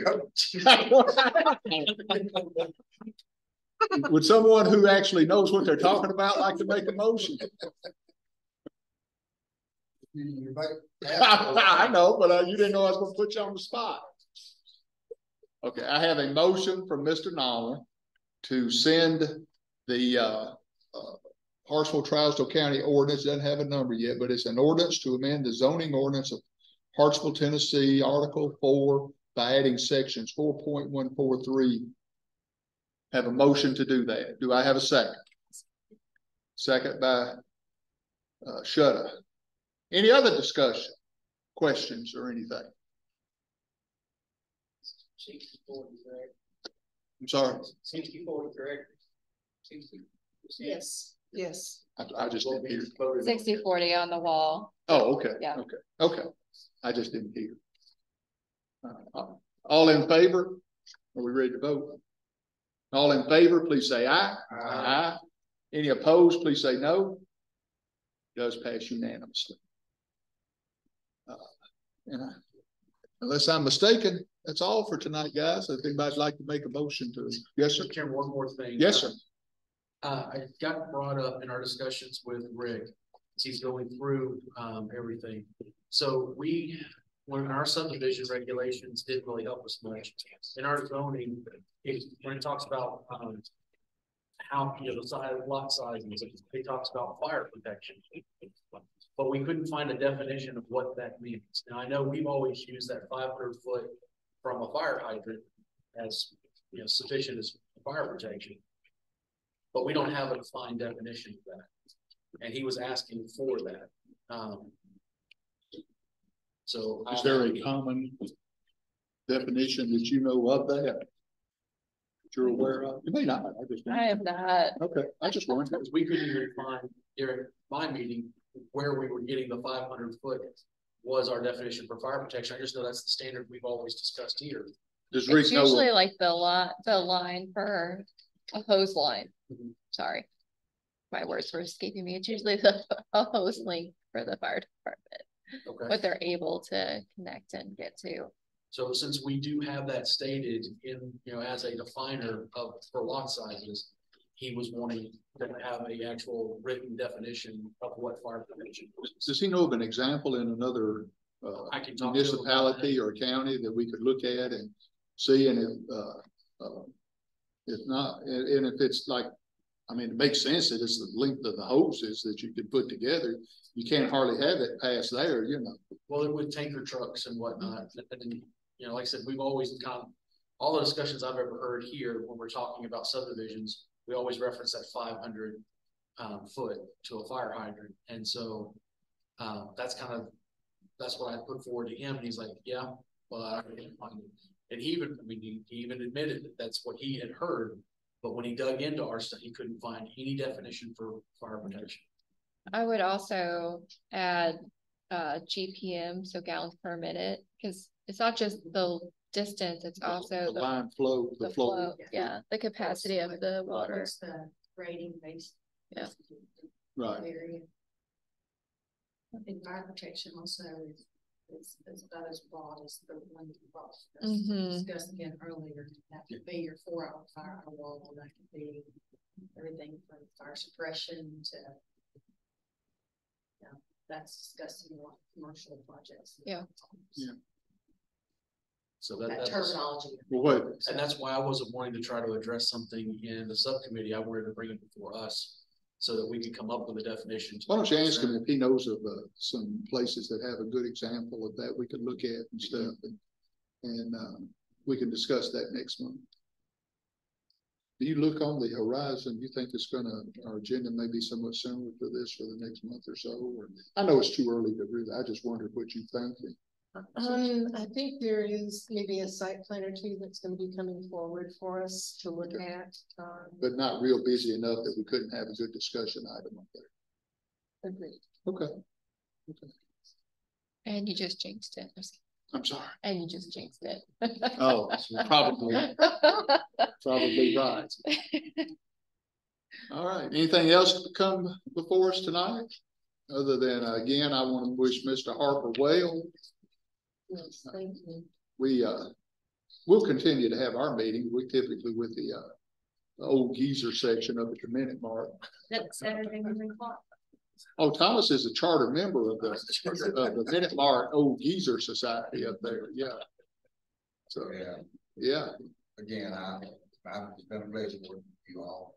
A: Would someone who actually knows what they're talking about like to make a motion?
C: You, you might.
A: I know, but uh, you didn't know I was gonna put you on the spot. Okay, I have a motion from Mr. Nolan to send the, uh, uh, Hartsville Trousdale County ordinance, doesn't have a number yet, but it's an ordinance to amend the zoning ordinance of Hartsville, Tennessee, Article four, by adding sections four point one four three. Have a motion to do that. Do I have a second? Second by, uh, Shutta. Any other discussion, questions or anything? I'm sorry,
F: Sixty-four, correct? Sixty.
D: Yes, yes.
A: I, I just didn't hear.
G: Sixty forty on the wall.
A: Oh, okay,
G: Yeah.
A: okay, okay. I just didn't hear. Uh, All in favor? Are we ready to vote? All in favor, please say aye. Aye. Any opposed, please say no. It Does pass unanimously. Uh, and I- Unless I'm mistaken, that's all for tonight, guys. If anybody'd like to make a motion to, yes, sir?
E: Mr. Chairman, one more thing.
A: Yes, sir.
E: Uh, I got brought up in our discussions with Rick, as he's going through, um, everything. So we, when our subdivision regulations didn't really help us much. In our zoning, it, when it talks about, um, how, you know, the size, lot sizes, it talks about fire protection. But we couldn't find a definition of what that means. Now, I know we've always used that five hundred foot from a fire hydrant as, you know, sufficient as fire protection. But we don't have a defined definition of that. And he was asking for that. Um. So.
A: Is there a common definition that you know of that? that You're aware of? You may not, I just.
G: I have not.
A: Okay, I just wondered.
E: Because we couldn't even find during my meeting where we were getting the five hundred foot was our definition for fire protection. I just know that's the standard we've always discussed here.
A: Does Rick
G: It's
A: know?
G: usually like the lot, the line for a hose line. Sorry. My words were escaping me. It's usually the, a hose link for the fire department,
E: Okay.
G: what they're able to connect and get to.
E: So since we do have that stated in, you know, as a definer of, for lot sizes, he was wanting to have a actual written definition of what fire prevention was.
A: Does he know of an example in another uh
E: I can talk to him about that.
A: municipality or county that we could look at and see and if uh uh. If not, and and if it's like, I mean, it makes sense that it's the length of the hoses that you could put together. You can't hardly have it past there, you know.
E: Well, it with tanker trucks and whatnot, and you know, like I said, we've always kind of, all the discussions I've ever heard here, when we're talking about subdivisions, we always reference that five hundred um, foot to a fire hydrant, and so, uh, that's kind of, that's what I put forward to him, and he's like, yeah, well, I can't find it. And he even, I mean, he he even admitted that that's what he had heard, but when he dug into our stuff, he couldn't find any definition for fire protection.
G: I would also add uh GPM, so gallons per minute, because it's not just the distance, it's also
A: The
G: the
A: line flow, the
G: the
A: flow.
G: flow, yeah, the capacity of the water.
B: What's the rating based?
G: Yeah.
A: Right.
B: Area. I think fire protection also is, is, is about as broad as the one you brought. us. Discussed again earlier, that could be your four hour fire wall, that could be everything from fire suppression to. Yeah, that's discussing a lot of commercial projects.
G: Yeah.
A: Yeah.
E: So that,
B: That
E: that's.
B: terminology.
A: Well, what,
E: And that's why I wasn't wanting to try to address something in the subcommittee. I wanted to bring it before us. So that we can come up with a definition.
A: why don't you ask him if he knows of uh some places that have a good example of that we could look at and stuff and. And um, we can discuss that next month. Do you look on the horizon? You think it's gonna, our agenda may be somewhat similar to this for the next month or so? Or I know it's too early to really, I just wondered what you think.
D: Um, I think there is maybe a site plan or two that's gonna be coming forward for us to look at. Um,
A: But not real busy enough that we couldn't have a good discussion item up there.
D: agreed.
A: Okay,
G: And you just jinxed it.
A: I'm sorry.
G: And you just jinxed it.
A: Oh, probably, probably right. All right, anything else to come before us tonight? Other than, uh, again, I want to wish Mr. Harper well.
D: Yes, thank you.
A: We, uh, we'll continue to have our meeting. We typically with the, uh, the old geezer section up at the minute mark.
B: That's Saturday, nine o'clock.
A: Oh, Thomas is a charter member of the, of the Minute Mark Old Geezer Society up there, yeah. So,
C: Yeah,
A: yeah,
C: again, I, I've it's been a pleasure working with you all.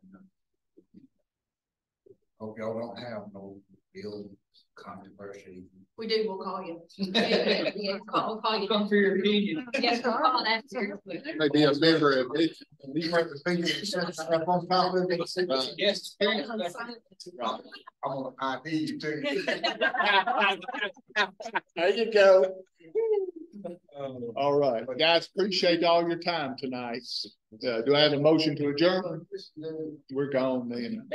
C: Hope y'all don't have no real controversy.
B: We do, we'll call you. Yeah, yeah, We'll call you.
F: Come for your opinion.
B: Yes, we'll call that seriously.
A: maybe a member of it.
F: Yes.
C: I'm gonna ID you too.
A: There you go. All right, guys, appreciate all your time tonight. Uh, do I have a motion to adjourn? We're gone then.